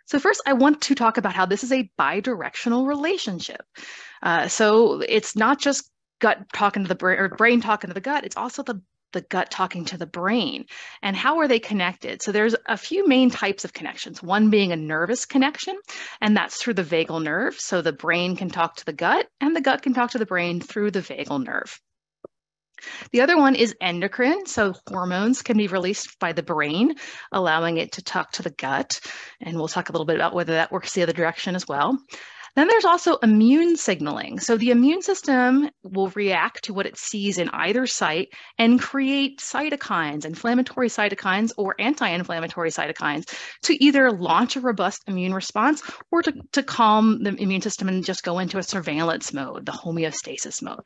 so first, I want to talk about how this is a bidirectional relationship. Uh, so it's not just gut talking to the brain or brain talking to the gut, it's also the the gut talking to the brain and how are they connected so there's a few main types of connections one being a nervous connection and that's through the vagal nerve so the brain can talk to the gut and the gut can talk to the brain through the vagal nerve the other one is endocrine. So hormones can be released by the brain, allowing it to talk to the gut. And we'll talk a little bit about whether that works the other direction as well. Then there's also immune signaling. So the immune system will react to what it sees in either site and create cytokines, inflammatory cytokines or anti-inflammatory cytokines to either launch a robust immune response or to, to calm the immune system and just go into a surveillance mode, the homeostasis mode.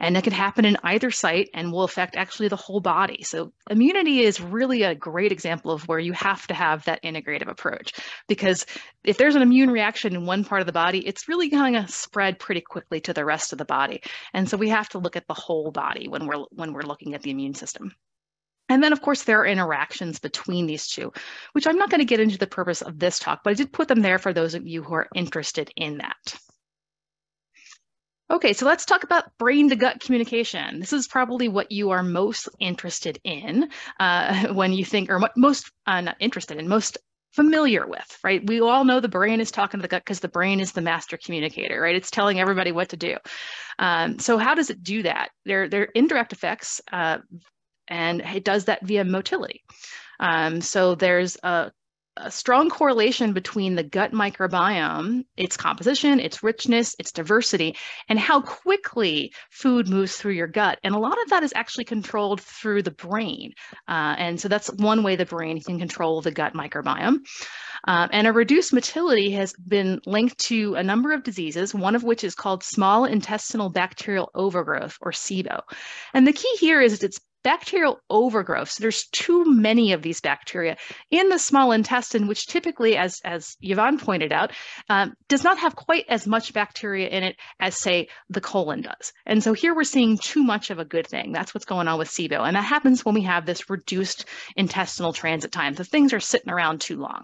And it can happen in either site and will affect actually the whole body. So immunity is really a great example of where you have to have that integrative approach because if there's an immune reaction in one part of the body, it's really going to spread pretty quickly to the rest of the body. And so we have to look at the whole body when we're when we're looking at the immune system. And then, of course, there are interactions between these two, which I'm not going to get into the purpose of this talk, but I did put them there for those of you who are interested in that. Okay, so let's talk about brain to gut communication. This is probably what you are most interested in uh, when you think, or most uh, not interested in, most familiar with, right? We all know the brain is talking to the gut because the brain is the master communicator, right? It's telling everybody what to do. Um, so how does it do that? There, there are indirect effects, uh, and it does that via motility. Um, so there's a a strong correlation between the gut microbiome, its composition, its richness, its diversity, and how quickly food moves through your gut. And a lot of that is actually controlled through the brain. Uh, and so that's one way the brain can control the gut microbiome. Um, and a reduced motility has been linked to a number of diseases, one of which is called small intestinal bacterial overgrowth or SIBO. And the key here is it's bacterial overgrowth. So there's too many of these bacteria in the small intestine, which typically, as, as Yvonne pointed out, um, does not have quite as much bacteria in it as, say, the colon does. And so here we're seeing too much of a good thing. That's what's going on with SIBO. And that happens when we have this reduced intestinal transit time. The things are sitting around too long.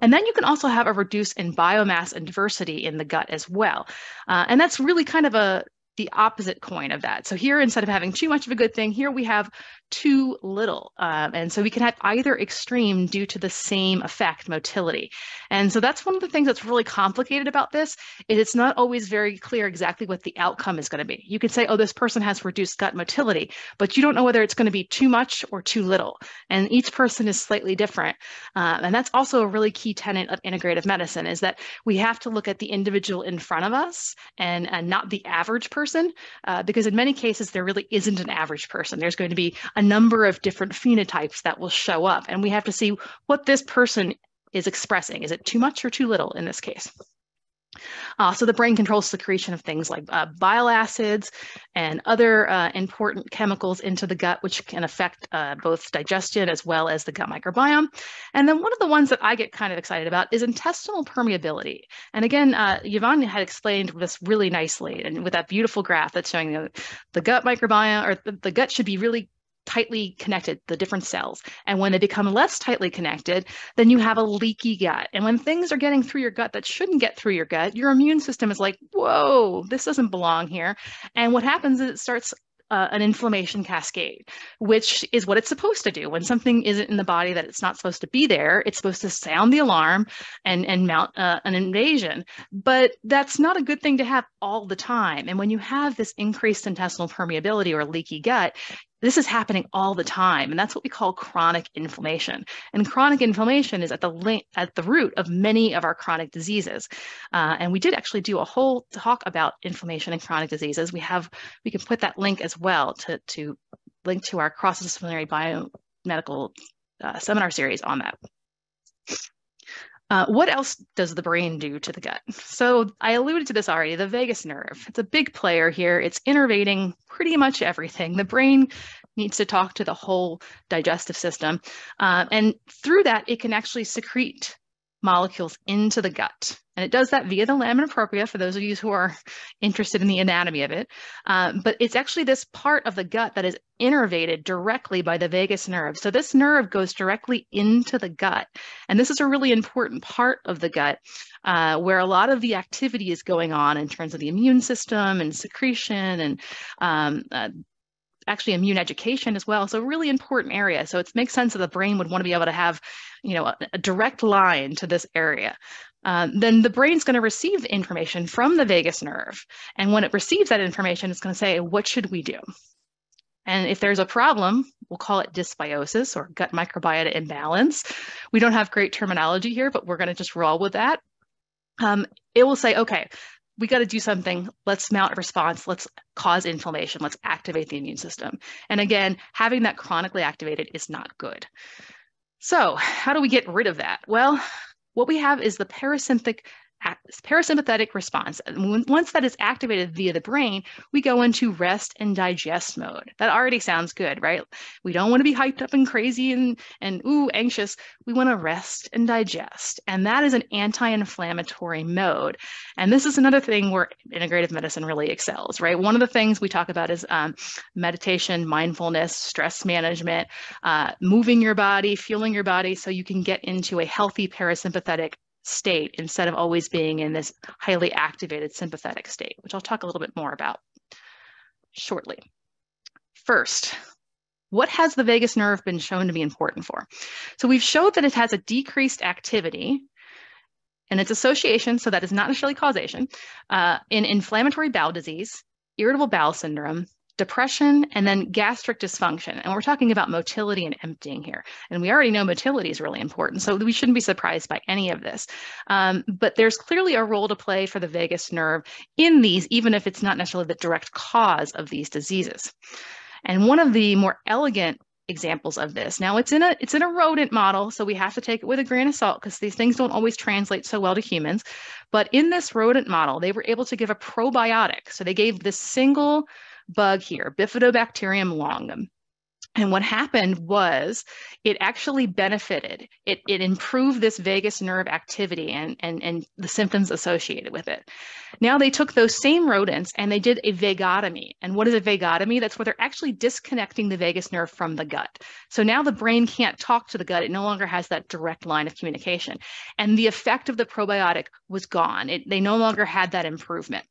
And then you can also have a reduce in biomass and diversity in the gut as well. Uh, and that's really kind of a the opposite coin of that. So here, instead of having too much of a good thing, here we have too little. Um, and so we can have either extreme due to the same effect, motility. And so that's one of the things that's really complicated about this is it's not always very clear exactly what the outcome is going to be. You could say, oh, this person has reduced gut motility, but you don't know whether it's going to be too much or too little. And each person is slightly different. Um, and that's also a really key tenet of integrative medicine is that we have to look at the individual in front of us and, and not the average person, uh, because in many cases, there really isn't an average person. There's going to be a number of different phenotypes that will show up. And we have to see what this person is expressing. Is it too much or too little in this case? Uh, so the brain controls secretion of things like uh, bile acids and other uh, important chemicals into the gut, which can affect uh, both digestion as well as the gut microbiome. And then one of the ones that I get kind of excited about is intestinal permeability. And again, uh, Yvonne had explained this really nicely, and with that beautiful graph that's showing the, the gut microbiome or the, the gut should be really tightly connected, the different cells. And when they become less tightly connected, then you have a leaky gut. And when things are getting through your gut that shouldn't get through your gut, your immune system is like, whoa, this doesn't belong here. And what happens is it starts uh, an inflammation cascade, which is what it's supposed to do. When something isn't in the body that it's not supposed to be there, it's supposed to sound the alarm and, and mount uh, an invasion. But that's not a good thing to have all the time. And when you have this increased intestinal permeability or leaky gut, this is happening all the time, and that's what we call chronic inflammation. And chronic inflammation is at the at the root of many of our chronic diseases. Uh, and we did actually do a whole talk about inflammation and chronic diseases. We have we can put that link as well to to link to our cross-disciplinary biomedical uh, seminar series on that. Uh, what else does the brain do to the gut? So I alluded to this already, the vagus nerve. It's a big player here. It's innervating pretty much everything. The brain needs to talk to the whole digestive system. Uh, and through that, it can actually secrete molecules into the gut. And it does that via the lamina propria for those of you who are interested in the anatomy of it. Um, but it's actually this part of the gut that is innervated directly by the vagus nerve. So this nerve goes directly into the gut. And this is a really important part of the gut uh, where a lot of the activity is going on in terms of the immune system and secretion and um, uh, actually immune education as well. So really important area. So it makes sense that the brain would want to be able to have, you know, a, a direct line to this area. Um, then the brain's going to receive information from the vagus nerve. And when it receives that information, it's going to say, what should we do? And if there's a problem, we'll call it dysbiosis or gut microbiota imbalance. We don't have great terminology here, but we're going to just roll with that. Um, it will say, okay, we got to do something. Let's mount a response. Let's cause inflammation. Let's activate the immune system. And again, having that chronically activated is not good. So, how do we get rid of that? Well, what we have is the parasympathetic parasympathetic response. Once that is activated via the brain, we go into rest and digest mode. That already sounds good, right? We don't want to be hyped up and crazy and, and ooh, anxious. We want to rest and digest. And that is an anti inflammatory mode. And this is another thing where integrative medicine really excels, right? One of the things we talk about is um, meditation, mindfulness, stress management, uh, moving your body, fueling your body so you can get into a healthy parasympathetic state instead of always being in this highly activated sympathetic state, which I'll talk a little bit more about shortly. First, what has the vagus nerve been shown to be important for? So we've showed that it has a decreased activity and its association, so that is not necessarily causation, uh, in inflammatory bowel disease, irritable bowel syndrome, depression, and then gastric dysfunction. And we're talking about motility and emptying here. And we already know motility is really important, so we shouldn't be surprised by any of this. Um, but there's clearly a role to play for the vagus nerve in these, even if it's not necessarily the direct cause of these diseases. And one of the more elegant examples of this. Now it's in a it's in a rodent model, so we have to take it with a grain of salt because these things don't always translate so well to humans. But in this rodent model, they were able to give a probiotic. So they gave this single bug here, Bifidobacterium longum. And what happened was it actually benefited. It, it improved this vagus nerve activity and, and, and the symptoms associated with it. Now they took those same rodents and they did a vagotomy. And what is a vagotomy? That's where they're actually disconnecting the vagus nerve from the gut. So now the brain can't talk to the gut. It no longer has that direct line of communication. And the effect of the probiotic was gone. It, they no longer had that improvement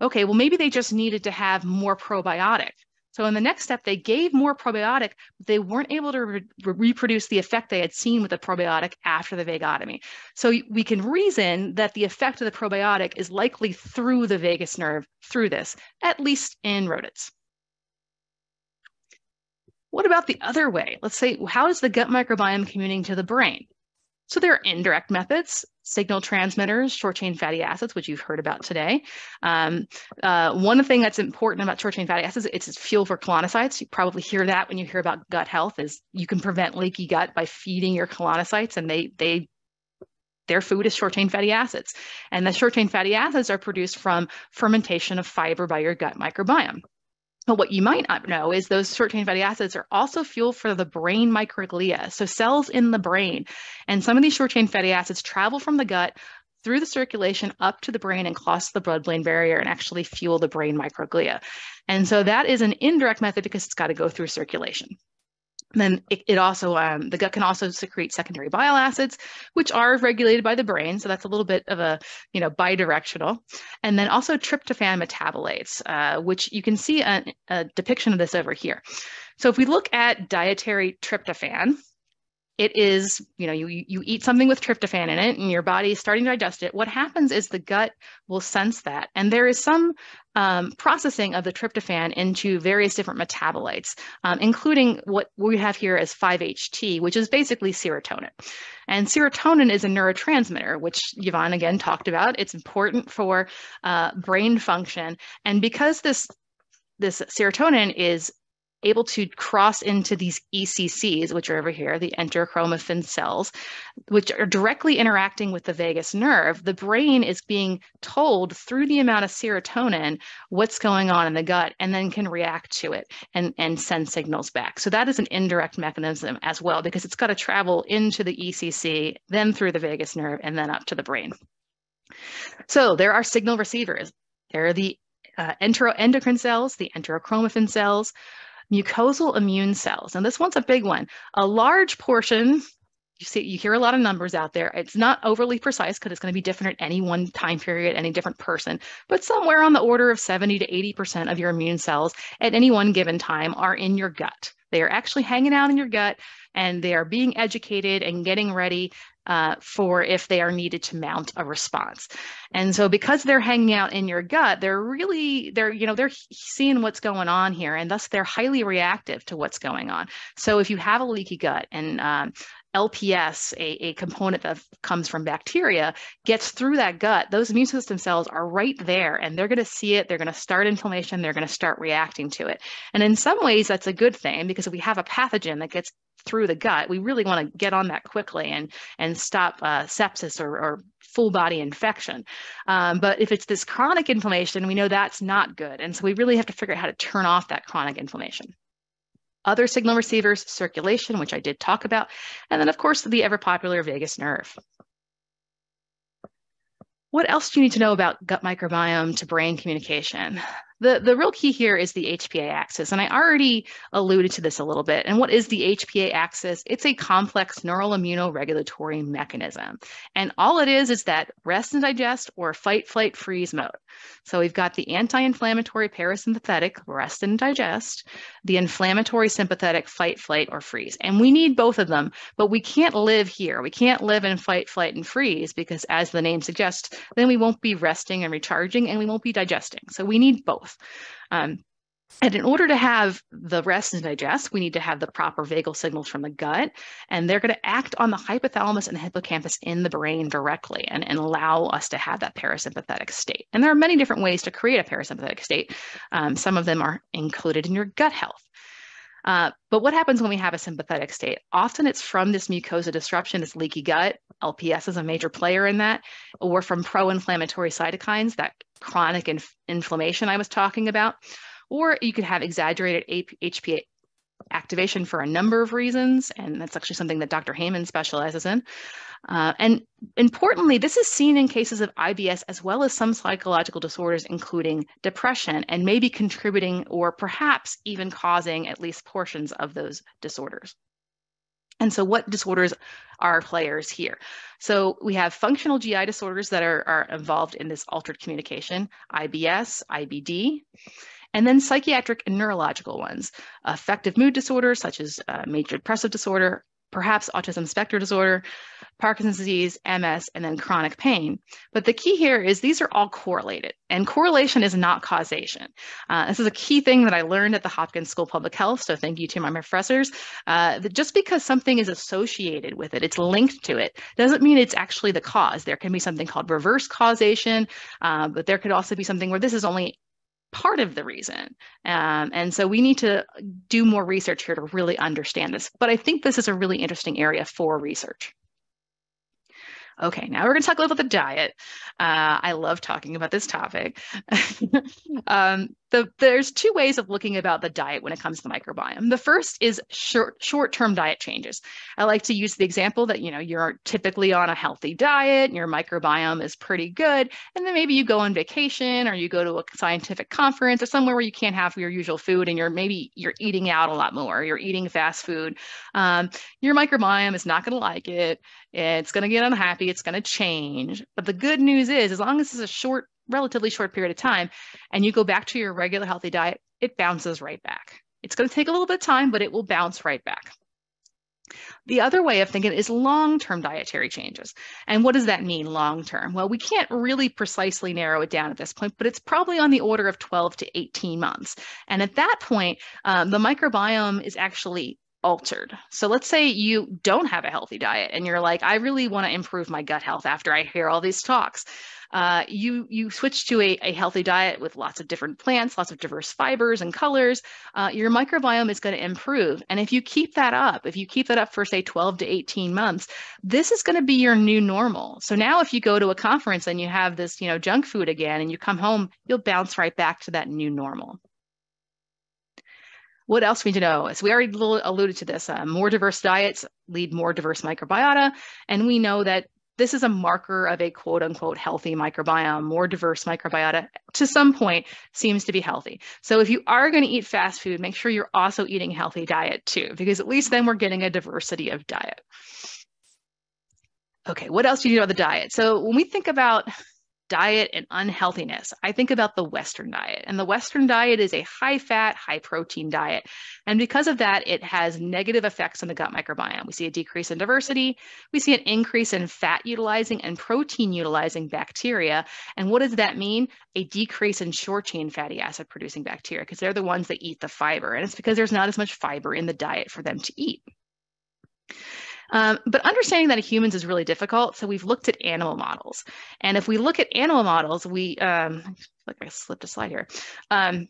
okay, well, maybe they just needed to have more probiotic. So in the next step, they gave more probiotic, but they weren't able to re- reproduce the effect they had seen with the probiotic after the vagotomy. So we can reason that the effect of the probiotic is likely through the vagus nerve through this, at least in rodents. What about the other way? Let's say, how is the gut microbiome communicating to the brain? So there are indirect methods, signal transmitters, short chain fatty acids, which you've heard about today. Um, uh, one thing that's important about short chain fatty acids, it's fuel for colonocytes. You probably hear that when you hear about gut health is you can prevent leaky gut by feeding your colonocytes and they, they their food is short chain fatty acids. And the short chain fatty acids are produced from fermentation of fiber by your gut microbiome. But what you might not know is those short chain fatty acids are also fuel for the brain microglia, so cells in the brain. And some of these short chain fatty acids travel from the gut through the circulation up to the brain and cross the blood brain barrier and actually fuel the brain microglia. And so that is an indirect method because it's got to go through circulation then it, it also um, the gut can also secrete secondary bile acids which are regulated by the brain so that's a little bit of a you know bidirectional. And then also tryptophan metabolites uh, which you can see a, a depiction of this over here. So if we look at dietary tryptophan it is, you know, you, you eat something with tryptophan in it and your body is starting to digest it. What happens is the gut will sense that. And there is some um, processing of the tryptophan into various different metabolites, um, including what we have here as 5-HT, which is basically serotonin. And serotonin is a neurotransmitter, which Yvonne again talked about. It's important for uh, brain function. And because this this serotonin is able to cross into these ECCs, which are over here, the enterochromaffin cells, which are directly interacting with the vagus nerve, the brain is being told through the amount of serotonin what's going on in the gut and then can react to it and, and send signals back. So that is an indirect mechanism as well, because it's got to travel into the ECC, then through the vagus nerve, and then up to the brain. So there are signal receivers. There are the uh, enteroendocrine cells, the enterochromaffin cells, mucosal immune cells. And this one's a big one. A large portion, you see, you hear a lot of numbers out there. It's not overly precise because it's going to be different at any one time period, any different person, but somewhere on the order of 70 to 80% of your immune cells at any one given time are in your gut. They are actually hanging out in your gut and they are being educated and getting ready uh, for if they are needed to mount a response. And so because they're hanging out in your gut, they're really, they're, you know, they're seeing what's going on here and thus they're highly reactive to what's going on. So if you have a leaky gut and um, LPS, a, a component that comes from bacteria, gets through that gut, those immune system cells are right there and they're going to see it. They're going to start inflammation. They're going to start reacting to it. And in some ways, that's a good thing because if we have a pathogen that gets through the gut, we really want to get on that quickly and and stop uh, sepsis or, or, full body infection. Um, but if it's this chronic inflammation, we know that's not good, and so we really have to figure out how to turn off that chronic inflammation. Other signal receivers, circulation, which I did talk about, and then of course the ever popular vagus nerve. What else do you need to know about gut microbiome to brain communication? The, the real key here is the HPA axis, and I already alluded to this a little bit. And what is the HPA axis? It's a complex neural immunoregulatory mechanism. And all it is is that rest and digest or fight, flight, freeze mode. So we've got the anti-inflammatory parasympathetic, rest and digest, the inflammatory sympathetic, fight, flight, or freeze. And we need both of them, but we can't live here. We can't live in fight, flight, and freeze because as the name suggests, then we won't be resting and recharging and we won't be digesting. So we need both. Um, and in order to have the rest and digest, we need to have the proper vagal signals from the gut, and they're going to act on the hypothalamus and the hippocampus in the brain directly and, and allow us to have that parasympathetic state. And there are many different ways to create a parasympathetic state. Um, some of them are included in your gut health. Uh, but what happens when we have a sympathetic state? Often it's from this mucosa disruption, this leaky gut. LPS is a major player in that, or from pro inflammatory cytokines, that chronic inf- inflammation I was talking about. Or you could have exaggerated HPA activation for a number of reasons, and that's actually something that Dr. Heyman specializes in. Uh, and importantly, this is seen in cases of IBS as well as some psychological disorders, including depression, and maybe contributing or perhaps even causing at least portions of those disorders. And so, what disorders are players here? So, we have functional GI disorders that are, are involved in this altered communication IBS, IBD and then psychiatric and neurological ones, affective mood disorders such as uh, major depressive disorder, perhaps autism spectrum disorder, Parkinson's disease, MS, and then chronic pain. But the key here is these are all correlated, and correlation is not causation. Uh, this is a key thing that I learned at the Hopkins School of Public Health, so thank you to my professors. Uh, that just because something is associated with it, it's linked to it, doesn't mean it's actually the cause. There can be something called reverse causation, uh, but there could also be something where this is only part of the reason. Um, and so we need to do more research here to really understand this. But I think this is a really interesting area for research. Okay, now we're going to talk a little about the diet. Uh, I love talking about this topic. um, the, there's two ways of looking about the diet when it comes to the microbiome. The first is short short-term diet changes. I like to use the example that you know you're typically on a healthy diet, your microbiome is pretty good, and then maybe you go on vacation or you go to a scientific conference or somewhere where you can't have your usual food, and you're maybe you're eating out a lot more. You're eating fast food. Um, your microbiome is not going to like it. It's going to get unhappy. It's going to change. But the good news is, as long as it's a short relatively short period of time and you go back to your regular healthy diet, it bounces right back. It's going to take a little bit of time, but it will bounce right back. The other way of thinking is long term dietary changes. And what does that mean long term? Well, we can't really precisely narrow it down at this point, but it's probably on the order of 12 to 18 months. And at that point, um, the microbiome is actually altered. So let's say you don't have a healthy diet and you're like, I really want to improve my gut health after I hear all these talks. Uh, you you switch to a, a healthy diet with lots of different plants, lots of diverse fibers and colors, uh, your microbiome is going to improve. And if you keep that up, if you keep that up for say 12 to 18 months, this is going to be your new normal. So now if you go to a conference and you have this, you know, junk food again and you come home, you'll bounce right back to that new normal. What else we need to know? So we already alluded to this. Uh, more diverse diets lead more diverse microbiota, and we know that this is a marker of a quote unquote healthy microbiome, more diverse microbiota to some point seems to be healthy. So if you are going to eat fast food, make sure you're also eating healthy diet too, because at least then we're getting a diversity of diet. Okay, what else do you know about the diet? So when we think about diet and unhealthiness, I think about the Western diet. And the Western diet is a high fat, high protein diet. And because of that, it has negative effects on the gut microbiome. We see a decrease in diversity, we see an increase in fat utilizing and protein utilizing bacteria. And what does that mean? A decrease in short chain fatty acid producing bacteria, because they're the ones that eat the fiber. And it's because there's not as much fiber in the diet for them to eat. Um, but understanding that in humans is really difficult. So we've looked at animal models. And if we look at animal models, we, um, like I slipped a slide here. Um,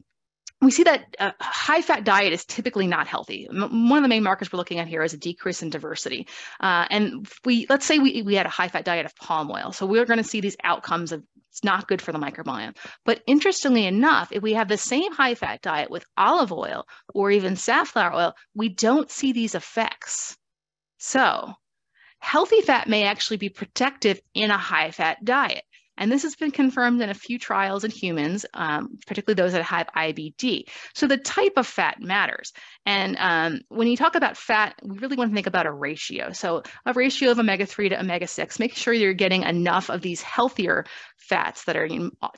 we see that a high fat diet is typically not healthy. one of the main markers we're looking at here is a decrease in diversity. Uh, and we let's say we, we had a high fat diet of palm oil. So we're going to see these outcomes of it's not good for the microbiome. But interestingly enough, if we have the same high fat diet with olive oil or even safflower oil, we don't see these effects. So, healthy fat may actually be protective in a high fat diet. And this has been confirmed in a few trials in humans, um, particularly those that have IBD. So the type of fat matters. And um, when you talk about fat, we really want to think about a ratio. So a ratio of omega 3 to omega 6, make sure you're getting enough of these healthier fats that are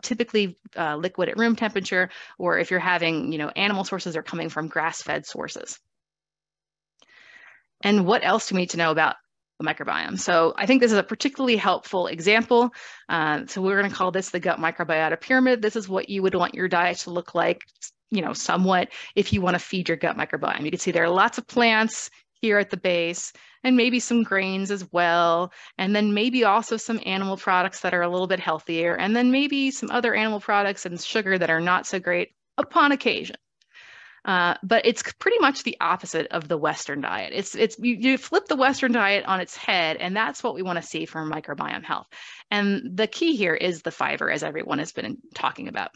typically uh, liquid at room temperature, or if you're having, you know, animal sources are coming from grass fed sources. And what else do we need to know about the microbiome? So I think this is a particularly helpful example. Uh, so we're going to call this the gut microbiota pyramid. This is what you would want your diet to look like, you know, somewhat if you want to feed your gut microbiome. You can see there are lots of plants here at the base and maybe some grains as well. And then maybe also some animal products that are a little bit healthier. And then maybe some other animal products and sugar that are not so great upon occasion. Uh, but it's pretty much the opposite of the Western diet. It's it's you, you flip the Western diet on its head, and that's what we want to see for microbiome health. And the key here is the fiber, as everyone has been talking about.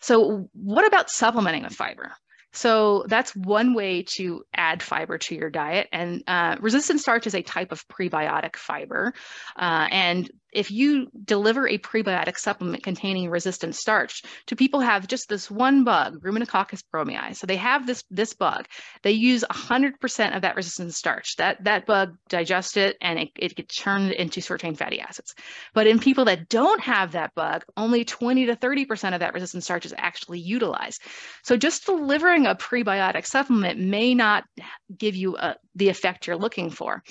So, what about supplementing with fiber? So that's one way to add fiber to your diet. And uh, resistant starch is a type of prebiotic fiber. Uh, and if you deliver a prebiotic supplement containing resistant starch to people have just this one bug, Ruminococcus bromii. So they have this this bug. They use 100% of that resistant starch. That that bug digests it and it, it gets turned into short chain fatty acids. But in people that don't have that bug, only 20 to 30% of that resistant starch is actually utilized. So just delivering a prebiotic supplement may not give you a, the effect you're looking for.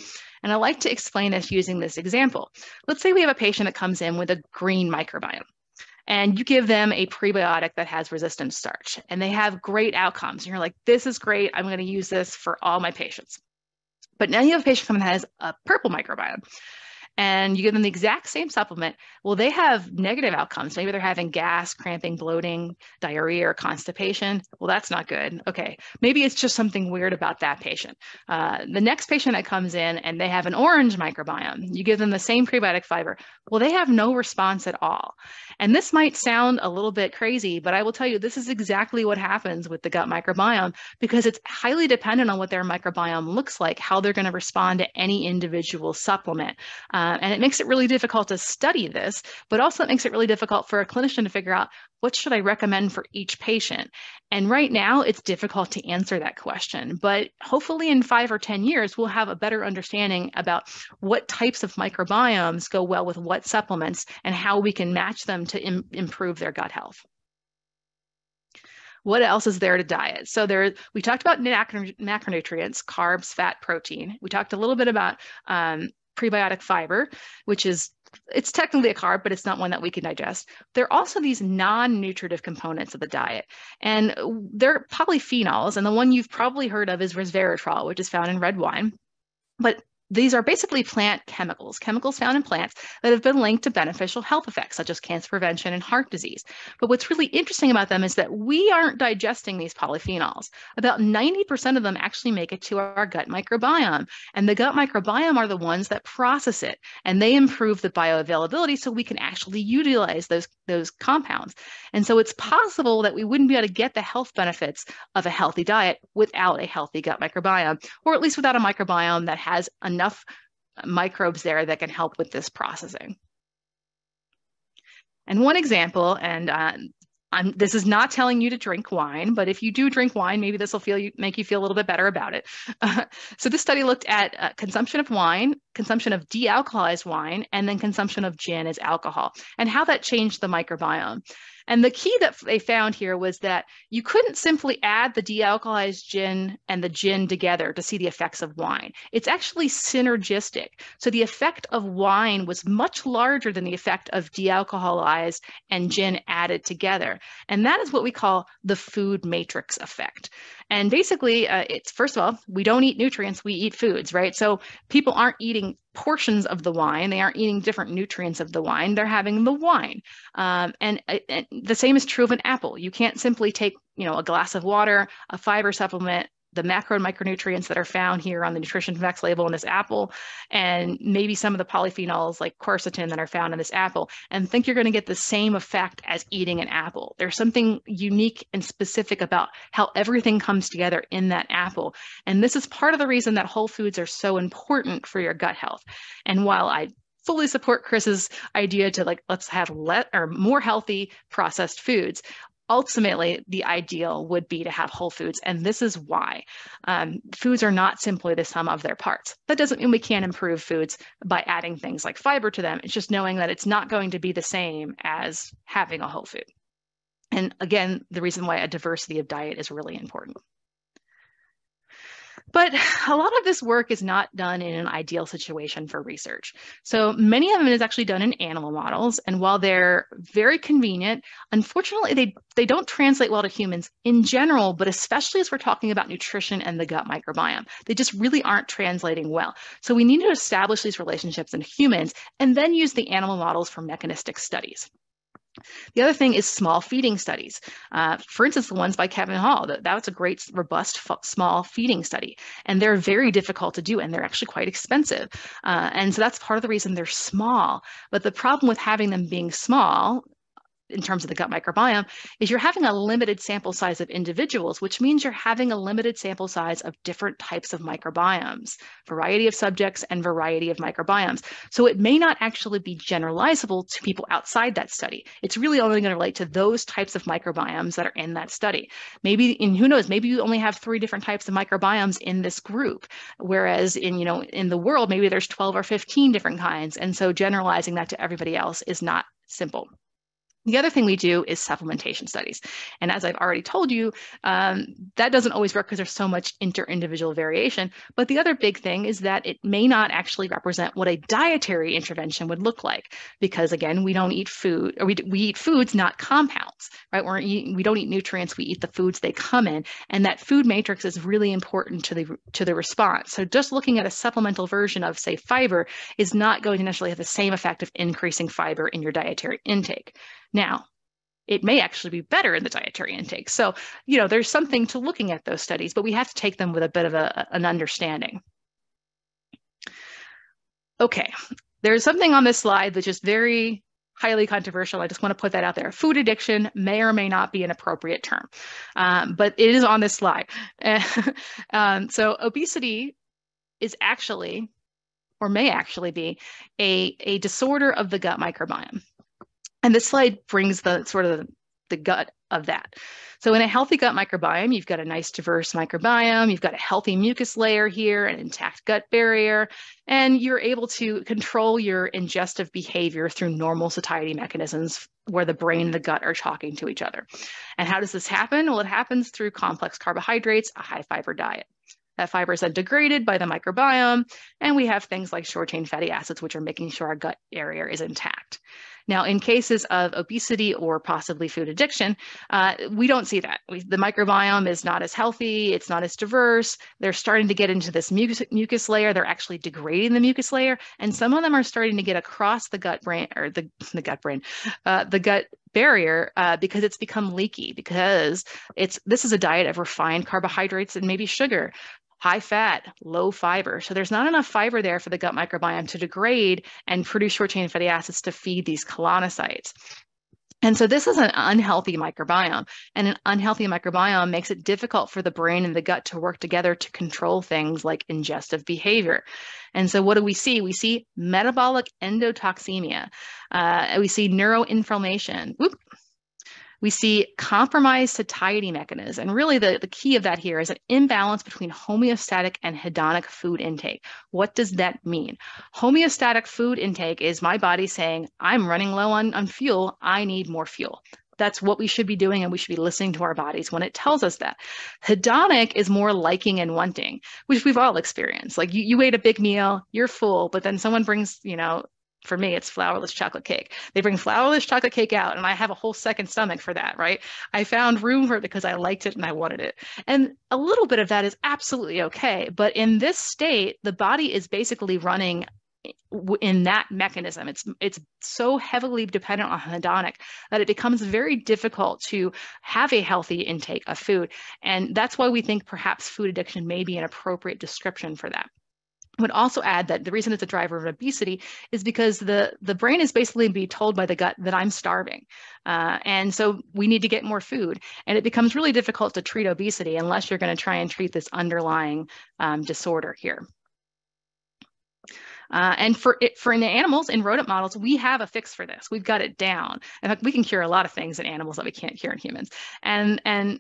And I like to explain this using this example. Let's say we have a patient that comes in with a green microbiome and you give them a prebiotic that has resistant starch and they have great outcomes. And you're like, this is great. I'm going to use this for all my patients. But now you have a patient coming that has a purple microbiome and you give them the exact same supplement, well, they have negative outcomes. Maybe they're having gas, cramping, bloating, diarrhea, or constipation. Well, that's not good. Okay, maybe it's just something weird about that patient. Uh, the next patient that comes in and they have an orange microbiome, you give them the same prebiotic fiber. Well, they have no response at all. And this might sound a little bit crazy, but I will tell you this is exactly what happens with the gut microbiome because it's highly dependent on what their microbiome looks like, how they're going to respond to any individual supplement. Um, uh, and it makes it really difficult to study this, but also it makes it really difficult for a clinician to figure out what should I recommend for each patient. And right now, it's difficult to answer that question. But hopefully, in five or 10 years, we'll have a better understanding about what types of microbiomes go well with what supplements and how we can match them to Im- improve their gut health. what else is there to diet? So there, we talked about macronutrients, carbs, fat, protein. We talked a little bit about um, prebiotic fiber, which is it's technically a carb, but it's not one that we can digest. There are also these non-nutritive components of the diet, and they're polyphenols. And the one you've probably heard of is resveratrol, which is found in red wine. But these are basically plant chemicals, chemicals found in plants that have been linked to beneficial health effects, such as cancer prevention and heart disease. But what's really interesting about them is that we aren't digesting these polyphenols. About 90% of them actually make it to our gut microbiome. And the gut microbiome are the ones that process it, and they improve the bioavailability so we can actually utilize those, those compounds. And so it's possible that we wouldn't be able to get the health benefits of a healthy diet without a healthy gut microbiome, or at least without a microbiome that has a enough microbes there that can help with this processing. And one example, and uh, this is not telling you to drink wine, but if you do drink wine, maybe this will feel you, make you feel a little bit better about it. So this study looked at uh, consumption of wine, consumption of dealcoholized wine, and then consumption of gin as alcohol, and how that changed the microbiome. And the key that they found here was that you couldn't simply add the dealcoholized gin and the gin together to see the effects of wine. It's actually synergistic. So the effect of wine was much larger than the effect of dealcoholized and gin added together. And that is what we call the food matrix effect. And basically, uh, it's first of all, we don't eat nutrients, we eat foods, right? So people aren't eating portions of the wine, they aren't eating different nutrients of the wine, they're having the wine. Um, and, uh, and the same is true of an apple. You can't simply take you know a glass of water, a fiber supplement, the macro and micronutrients that are found here on the nutrition facts label in this apple, and maybe some of the polyphenols like quercetin that are found in this apple, and think you're going to get the same effect as eating an apple. There's something unique and specific about how everything comes together in that apple. And this is part of the reason that whole foods are so important for your gut health. And while I fully support Chris's idea to like let's have let or more healthy processed foods ultimately the ideal would be to have whole foods and this is why. Um, foods are not simply the sum of their parts. That doesn't mean we can't improve foods by adding things like fiber to them. It's just knowing that it's not going to be the same as having a whole food. And again the reason why a diversity of diet is really important but a lot of this work is not done in an ideal situation for research. So many of them is actually done in animal models. And while they're very convenient, unfortunately, they, they don't translate well to humans in general, but especially as we're talking about nutrition and the gut microbiome. They just really aren't translating well. So we need to establish these relationships in humans and then use the animal models for mechanistic studies. The other thing is small feeding studies. Uh, for instance, the ones by Kevin Hall, that, that's a great, robust, small feeding study. And they're very difficult to do, and they're actually quite expensive. Uh, and so that's part of the reason they're small. But the problem with having them being small in terms of the gut microbiome is you're having a limited sample size of individuals, which means you're having a limited sample size of different types of microbiomes, variety of subjects and variety of microbiomes. So it may not actually be generalizable to people outside that study. It's really only going to relate to those types of microbiomes that are in that study. Maybe, and who knows, maybe you only have three different types of microbiomes in this group, whereas in, you know, in the world, maybe there's 12 or 15 different kinds. And so generalizing that to everybody else is not simple. The other thing we do is supplementation studies. And as I've already told you, um, that doesn't always work because there's so much inter-individual variation. But the other big thing is that it may not actually represent what a dietary intervention would look like. Because again, we don't eat food, or we, we eat foods, not compounds, right? We're eat, we don't eat nutrients, we eat the foods they come in. And that food matrix is really important to the, to the response. So just looking at a supplemental version of, say, fiber is not going to necessarily have the same effect of increasing fiber in your dietary intake. Now, it may actually be better in the dietary intake. So, you know, there's something to looking at those studies, but we have to take them with a bit of a, an understanding. Okay, there's something on this slide that's just very highly controversial. I just want to put that out there. Food addiction may or may not be an appropriate term, um, but it is on this slide. um, so obesity is actually, or may actually be, a, a disorder of the gut microbiome. And this slide brings the sort of the gut of that. So in a healthy gut microbiome, you've got a nice diverse microbiome, you've got a healthy mucus layer here, an intact gut barrier, and you're able to control your ingestive behavior through normal satiety mechanisms where the brain and the gut are talking to each other. And how does this happen? Well, it happens through complex carbohydrates, a high fiber diet. That fiber is then degraded by the microbiome, and we have things like short chain fatty acids, which are making sure our gut area is intact. Now, in cases of obesity or possibly food addiction, uh, we don't see that. We, the microbiome is not as healthy, it's not as diverse. They're starting to get into this mucus, mucus layer. They're actually degrading the mucus layer, and some of them are starting to get across the gut brain or the, the gut brain, uh, the gut barrier uh, because it's become leaky because it's this is a diet of refined carbohydrates and maybe sugar high fat, low fiber. So there's not enough fiber there for the gut microbiome to degrade and produce short chain fatty acids to feed these colonocytes. And so this is an unhealthy microbiome, and an unhealthy microbiome makes it difficult for the brain and the gut to work together to control things like ingestive behavior. And so what do we see? We see metabolic endotoxemia. Uh, we see neuroinflammation. We see compromised satiety mechanisms. And really the, the key of that here is an imbalance between homeostatic and hedonic food intake. What does that mean? Homeostatic food intake is my body saying, I'm running low on, on fuel, I need more fuel. That's what we should be doing, and we should be listening to our bodies when it tells us that. Hedonic is more liking and wanting, which we've all experienced. Like you, you ate a big meal, you're full, but then someone brings, you know, for me, it's flourless chocolate cake. They bring flourless chocolate cake out, and I have a whole second stomach for that, right? I found room for it because I liked it and I wanted it. And a little bit of that is absolutely okay. But in this state, the body is basically running in that mechanism. It's it's so heavily dependent on hedonic that it becomes very difficult to have a healthy intake of food. And that's why we think perhaps food addiction may be an appropriate description for that would also add that the reason it's a driver of obesity is because the, the brain is basically being told by the gut that I'm starving. Uh, and so we need to get more food. And it becomes really difficult to treat obesity unless you're going to try and treat this underlying um, disorder here. Uh, and for it, for in the animals in rodent models, we have a fix for this. We've got it down. In fact, we can cure a lot of things in animals that we can't cure in humans. And and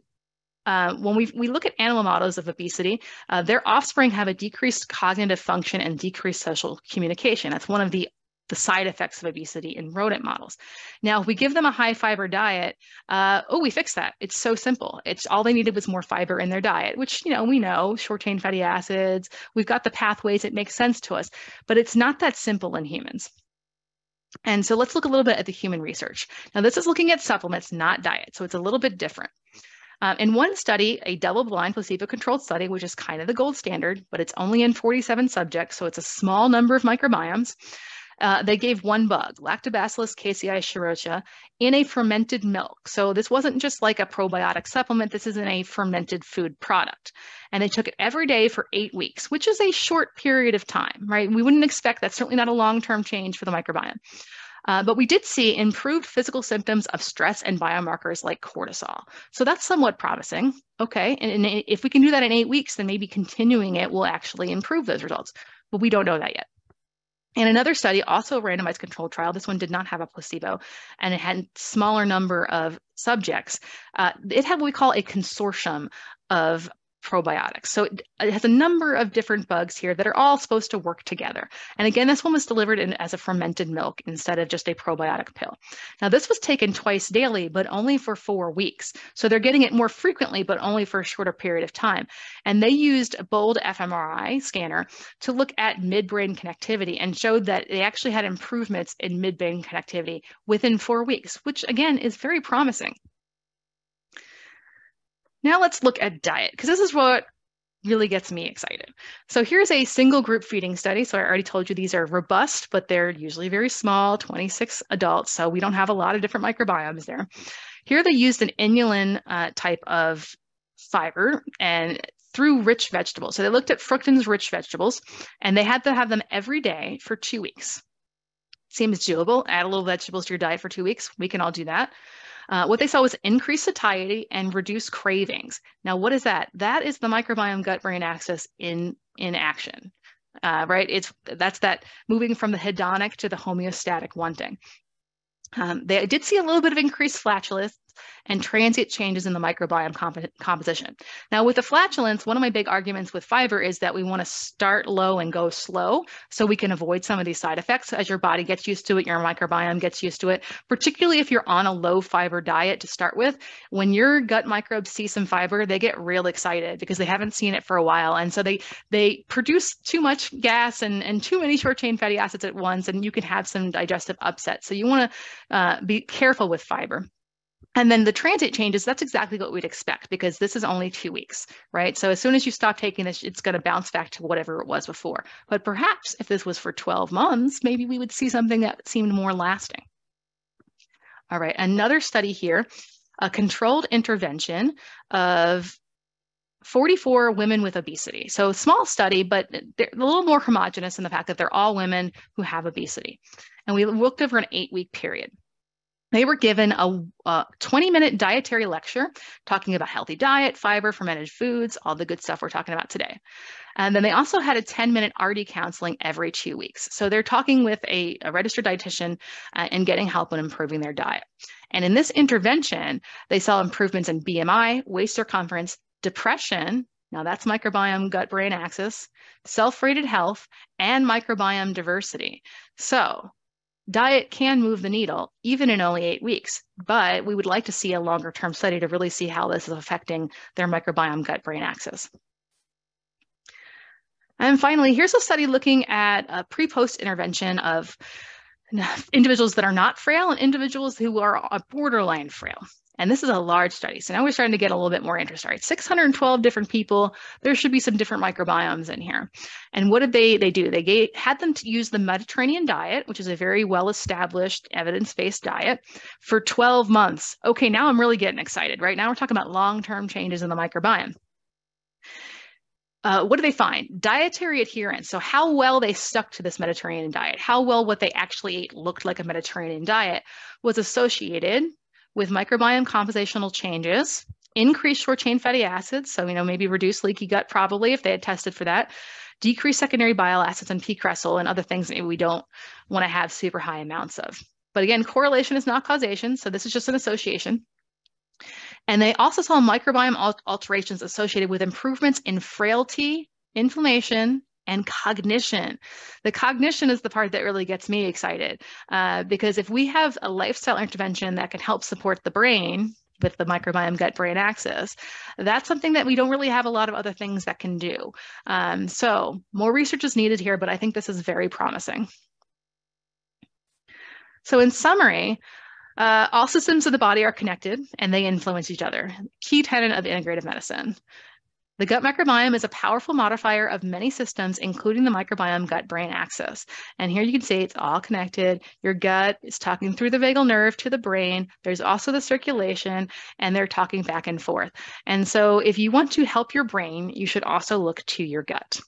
uh, when we, we look at animal models of obesity, uh, their offspring have a decreased cognitive function and decreased social communication. That's one of the the side effects of obesity in rodent models. Now, if we give them a high fiber diet, uh, oh, we fix that. It's so simple. It's all they needed was more fiber in their diet, which you know we know short chain fatty acids. We've got the pathways. It makes sense to us, but it's not that simple in humans. And so let's look a little bit at the human research. Now, this is looking at supplements, not diet, so it's a little bit different. Um, in one study, a double-blind placebo-controlled study, which is kind of the gold standard, but it's only in 47 subjects, so it's a small number of microbiomes. Uh, they gave one bug, Lactobacillus casei Shirota, in a fermented milk. So this wasn't just like a probiotic supplement. This is in a fermented food product. And they took it every day for eight weeks, which is a short period of time, right? We wouldn't expect that's certainly not a long-term change for the microbiome. Uh, but we did see improved physical symptoms of stress and biomarkers like cortisol. So that's somewhat promising. Okay. And, and if we can do that in eight weeks, then maybe continuing it will actually improve those results. But we don't know that yet. In another study, also a randomized controlled trial, this one did not have a placebo and it had a smaller number of subjects. Uh, it had what we call a consortium of probiotics. So it, it, has a number of different bugs here that are all supposed to work together. And again, this one was delivered in, as a fermented milk instead of just a probiotic pill. Now, this was taken twice daily, but only for four weeks. So they're getting it more frequently, but only for a shorter period of time. And they used a BOLD fMRI scanner to look at midbrain connectivity and showed that they actually had improvements in midbrain connectivity within four weeks, which again is very promising. Now let's look at diet, because this is what really gets me excited. So here's a single group feeding study. So I already told you these are robust, but they're usually very small, 26 adults. So we don't have a lot of different microbiomes there. Here they used an inulin uh, type of fiber and through rich vegetables. So they looked at fructans rich vegetables and they had to have them every day for two weeks. Seems doable. Add a little vegetables to your diet for two weeks. We can all do that. Uh, what they saw was increased satiety and reduced cravings. Now, what is that? That is the microbiome gut-brain axis in, in action, uh, right? It's That's that moving from the hedonic to the homeostatic wanting. Um, they did see a little bit of increased flatulence, and transient changes in the microbiome comp composition. Now, with the flatulence, one of my big arguments with fiber is that we want to start low and go slow so we can avoid some of these side effects as your body gets used to it, your microbiome gets used to it, particularly if you're on a low fiber diet to start with. When your gut microbes see some fiber, they get real excited because they haven't seen it for a while. And so they they produce too much gas and, and too many short chain fatty acids at once, and you can have some digestive upset. So you want to uh, be careful with fiber. And then the transit changes, that's exactly what we'd expect because this is only two weeks, right? So as soon as you stop taking this, it's going to bounce back to whatever it was before. But perhaps if this was for 12 months, maybe we would see something that seemed more lasting. All right, another study here, a controlled intervention of 44 women with obesity. So a small study, but they're a little more homogenous in the fact that they're all women who have obesity. And we looked over an eight week period. They were given a, a 20 minute dietary lecture talking about healthy diet, fiber, fermented foods, all the good stuff we're talking about today. And then they also had a 10 minute RD counseling every two weeks. So they're talking with a, a registered dietitian uh, and getting help on improving their diet. And in this intervention, they saw improvements in BMI, waist circumference, depression. Now that's microbiome gut brain axis, self rated health, and microbiome diversity. So diet can move the needle even in only eight weeks, but we would like to see a longer term study to really see how this is affecting their microbiome gut brain axis. And finally, here's a study looking at a pre post intervention of individuals that are not frail and individuals who are borderline frail. And this is a large study. So now we're starting to get a little bit more interest, right? 612 different people. There should be some different microbiomes in here. And what did they, they do? They gave, had them to use the Mediterranean diet, which is a very well-established evidence-based diet for 12 months. Okay, now I'm really getting excited, right? Now we're talking about long-term changes in the microbiome. Uh, what do they find? Dietary adherence. So, how well they stuck to this Mediterranean diet, how well what they actually ate looked like a Mediterranean diet was associated with microbiome compositional changes, increased short chain fatty acids, so you know maybe reduced leaky gut probably if they had tested for that, decreased secondary bile acids and P-cresol and other things that we don't want to have super high amounts of. But again, correlation is not causation, so this is just an association. And they also saw microbiome alterations associated with improvements in frailty, inflammation, and cognition. The cognition is the part that really gets me excited uh, because if we have a lifestyle intervention that can help support the brain with the microbiome gut brain axis, that's something that we don't really have a lot of other things that can do. Um, so more research is needed here, but I think this is very promising. So in summary, uh, all systems of the body are connected and they influence each other. Key tenet of integrative medicine. The gut microbiome is a powerful modifier of many systems, including the microbiome gut brain axis. And here you can see it's all connected. Your gut is talking through the vagal nerve to the brain. There's also the circulation, and they're talking back and forth. And so, if you want to help your brain, you should also look to your gut.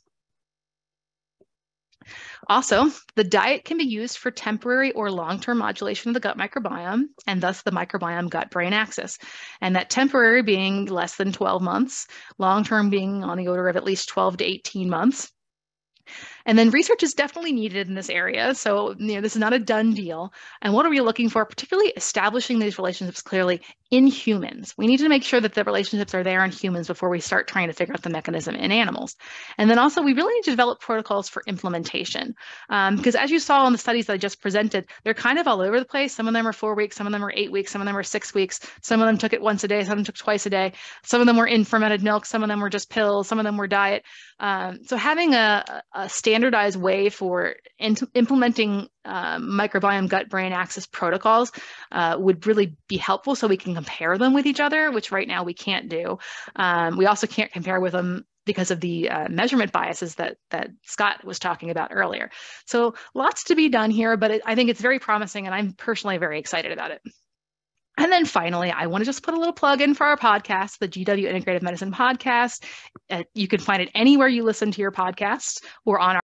Also, the diet can be used for temporary or long-term modulation of the gut microbiome and thus the microbiome gut-brain axis. And that temporary being less than 12 months, long-term being on the order of at least 12 to 18 months. And then research is definitely needed in this area. So, you know, this is not a done deal. And what are we looking for? Particularly establishing these relationships clearly in humans. We need to make sure that the relationships are there in humans before we start trying to figure out the mechanism in animals. And then also, we really need to develop protocols for implementation. Um, because as you saw in the studies that I just presented, they're kind of all over the place. Some of them are four weeks, some of them are eight weeks, some of them are six weeks, some of them took it once a day, some of them took twice a day, some of them were in fermented milk, some of them were just pills, some of them were diet. Um, so having a, a standard standardized way for in- implementing um, microbiome gut brain axis protocols uh, would really be helpful so we can compare them with each other, which right now we can't do. Um, we also can't compare with them because of the uh, measurement biases that that Scott was talking about earlier. So lots to be done here, but it, I think it's very promising, and I'm personally very excited about it. And then finally, I want to just put a little plug in for our podcast, the GW Integrative Medicine Podcast. Uh, you can find it anywhere you listen to your podcasts or on our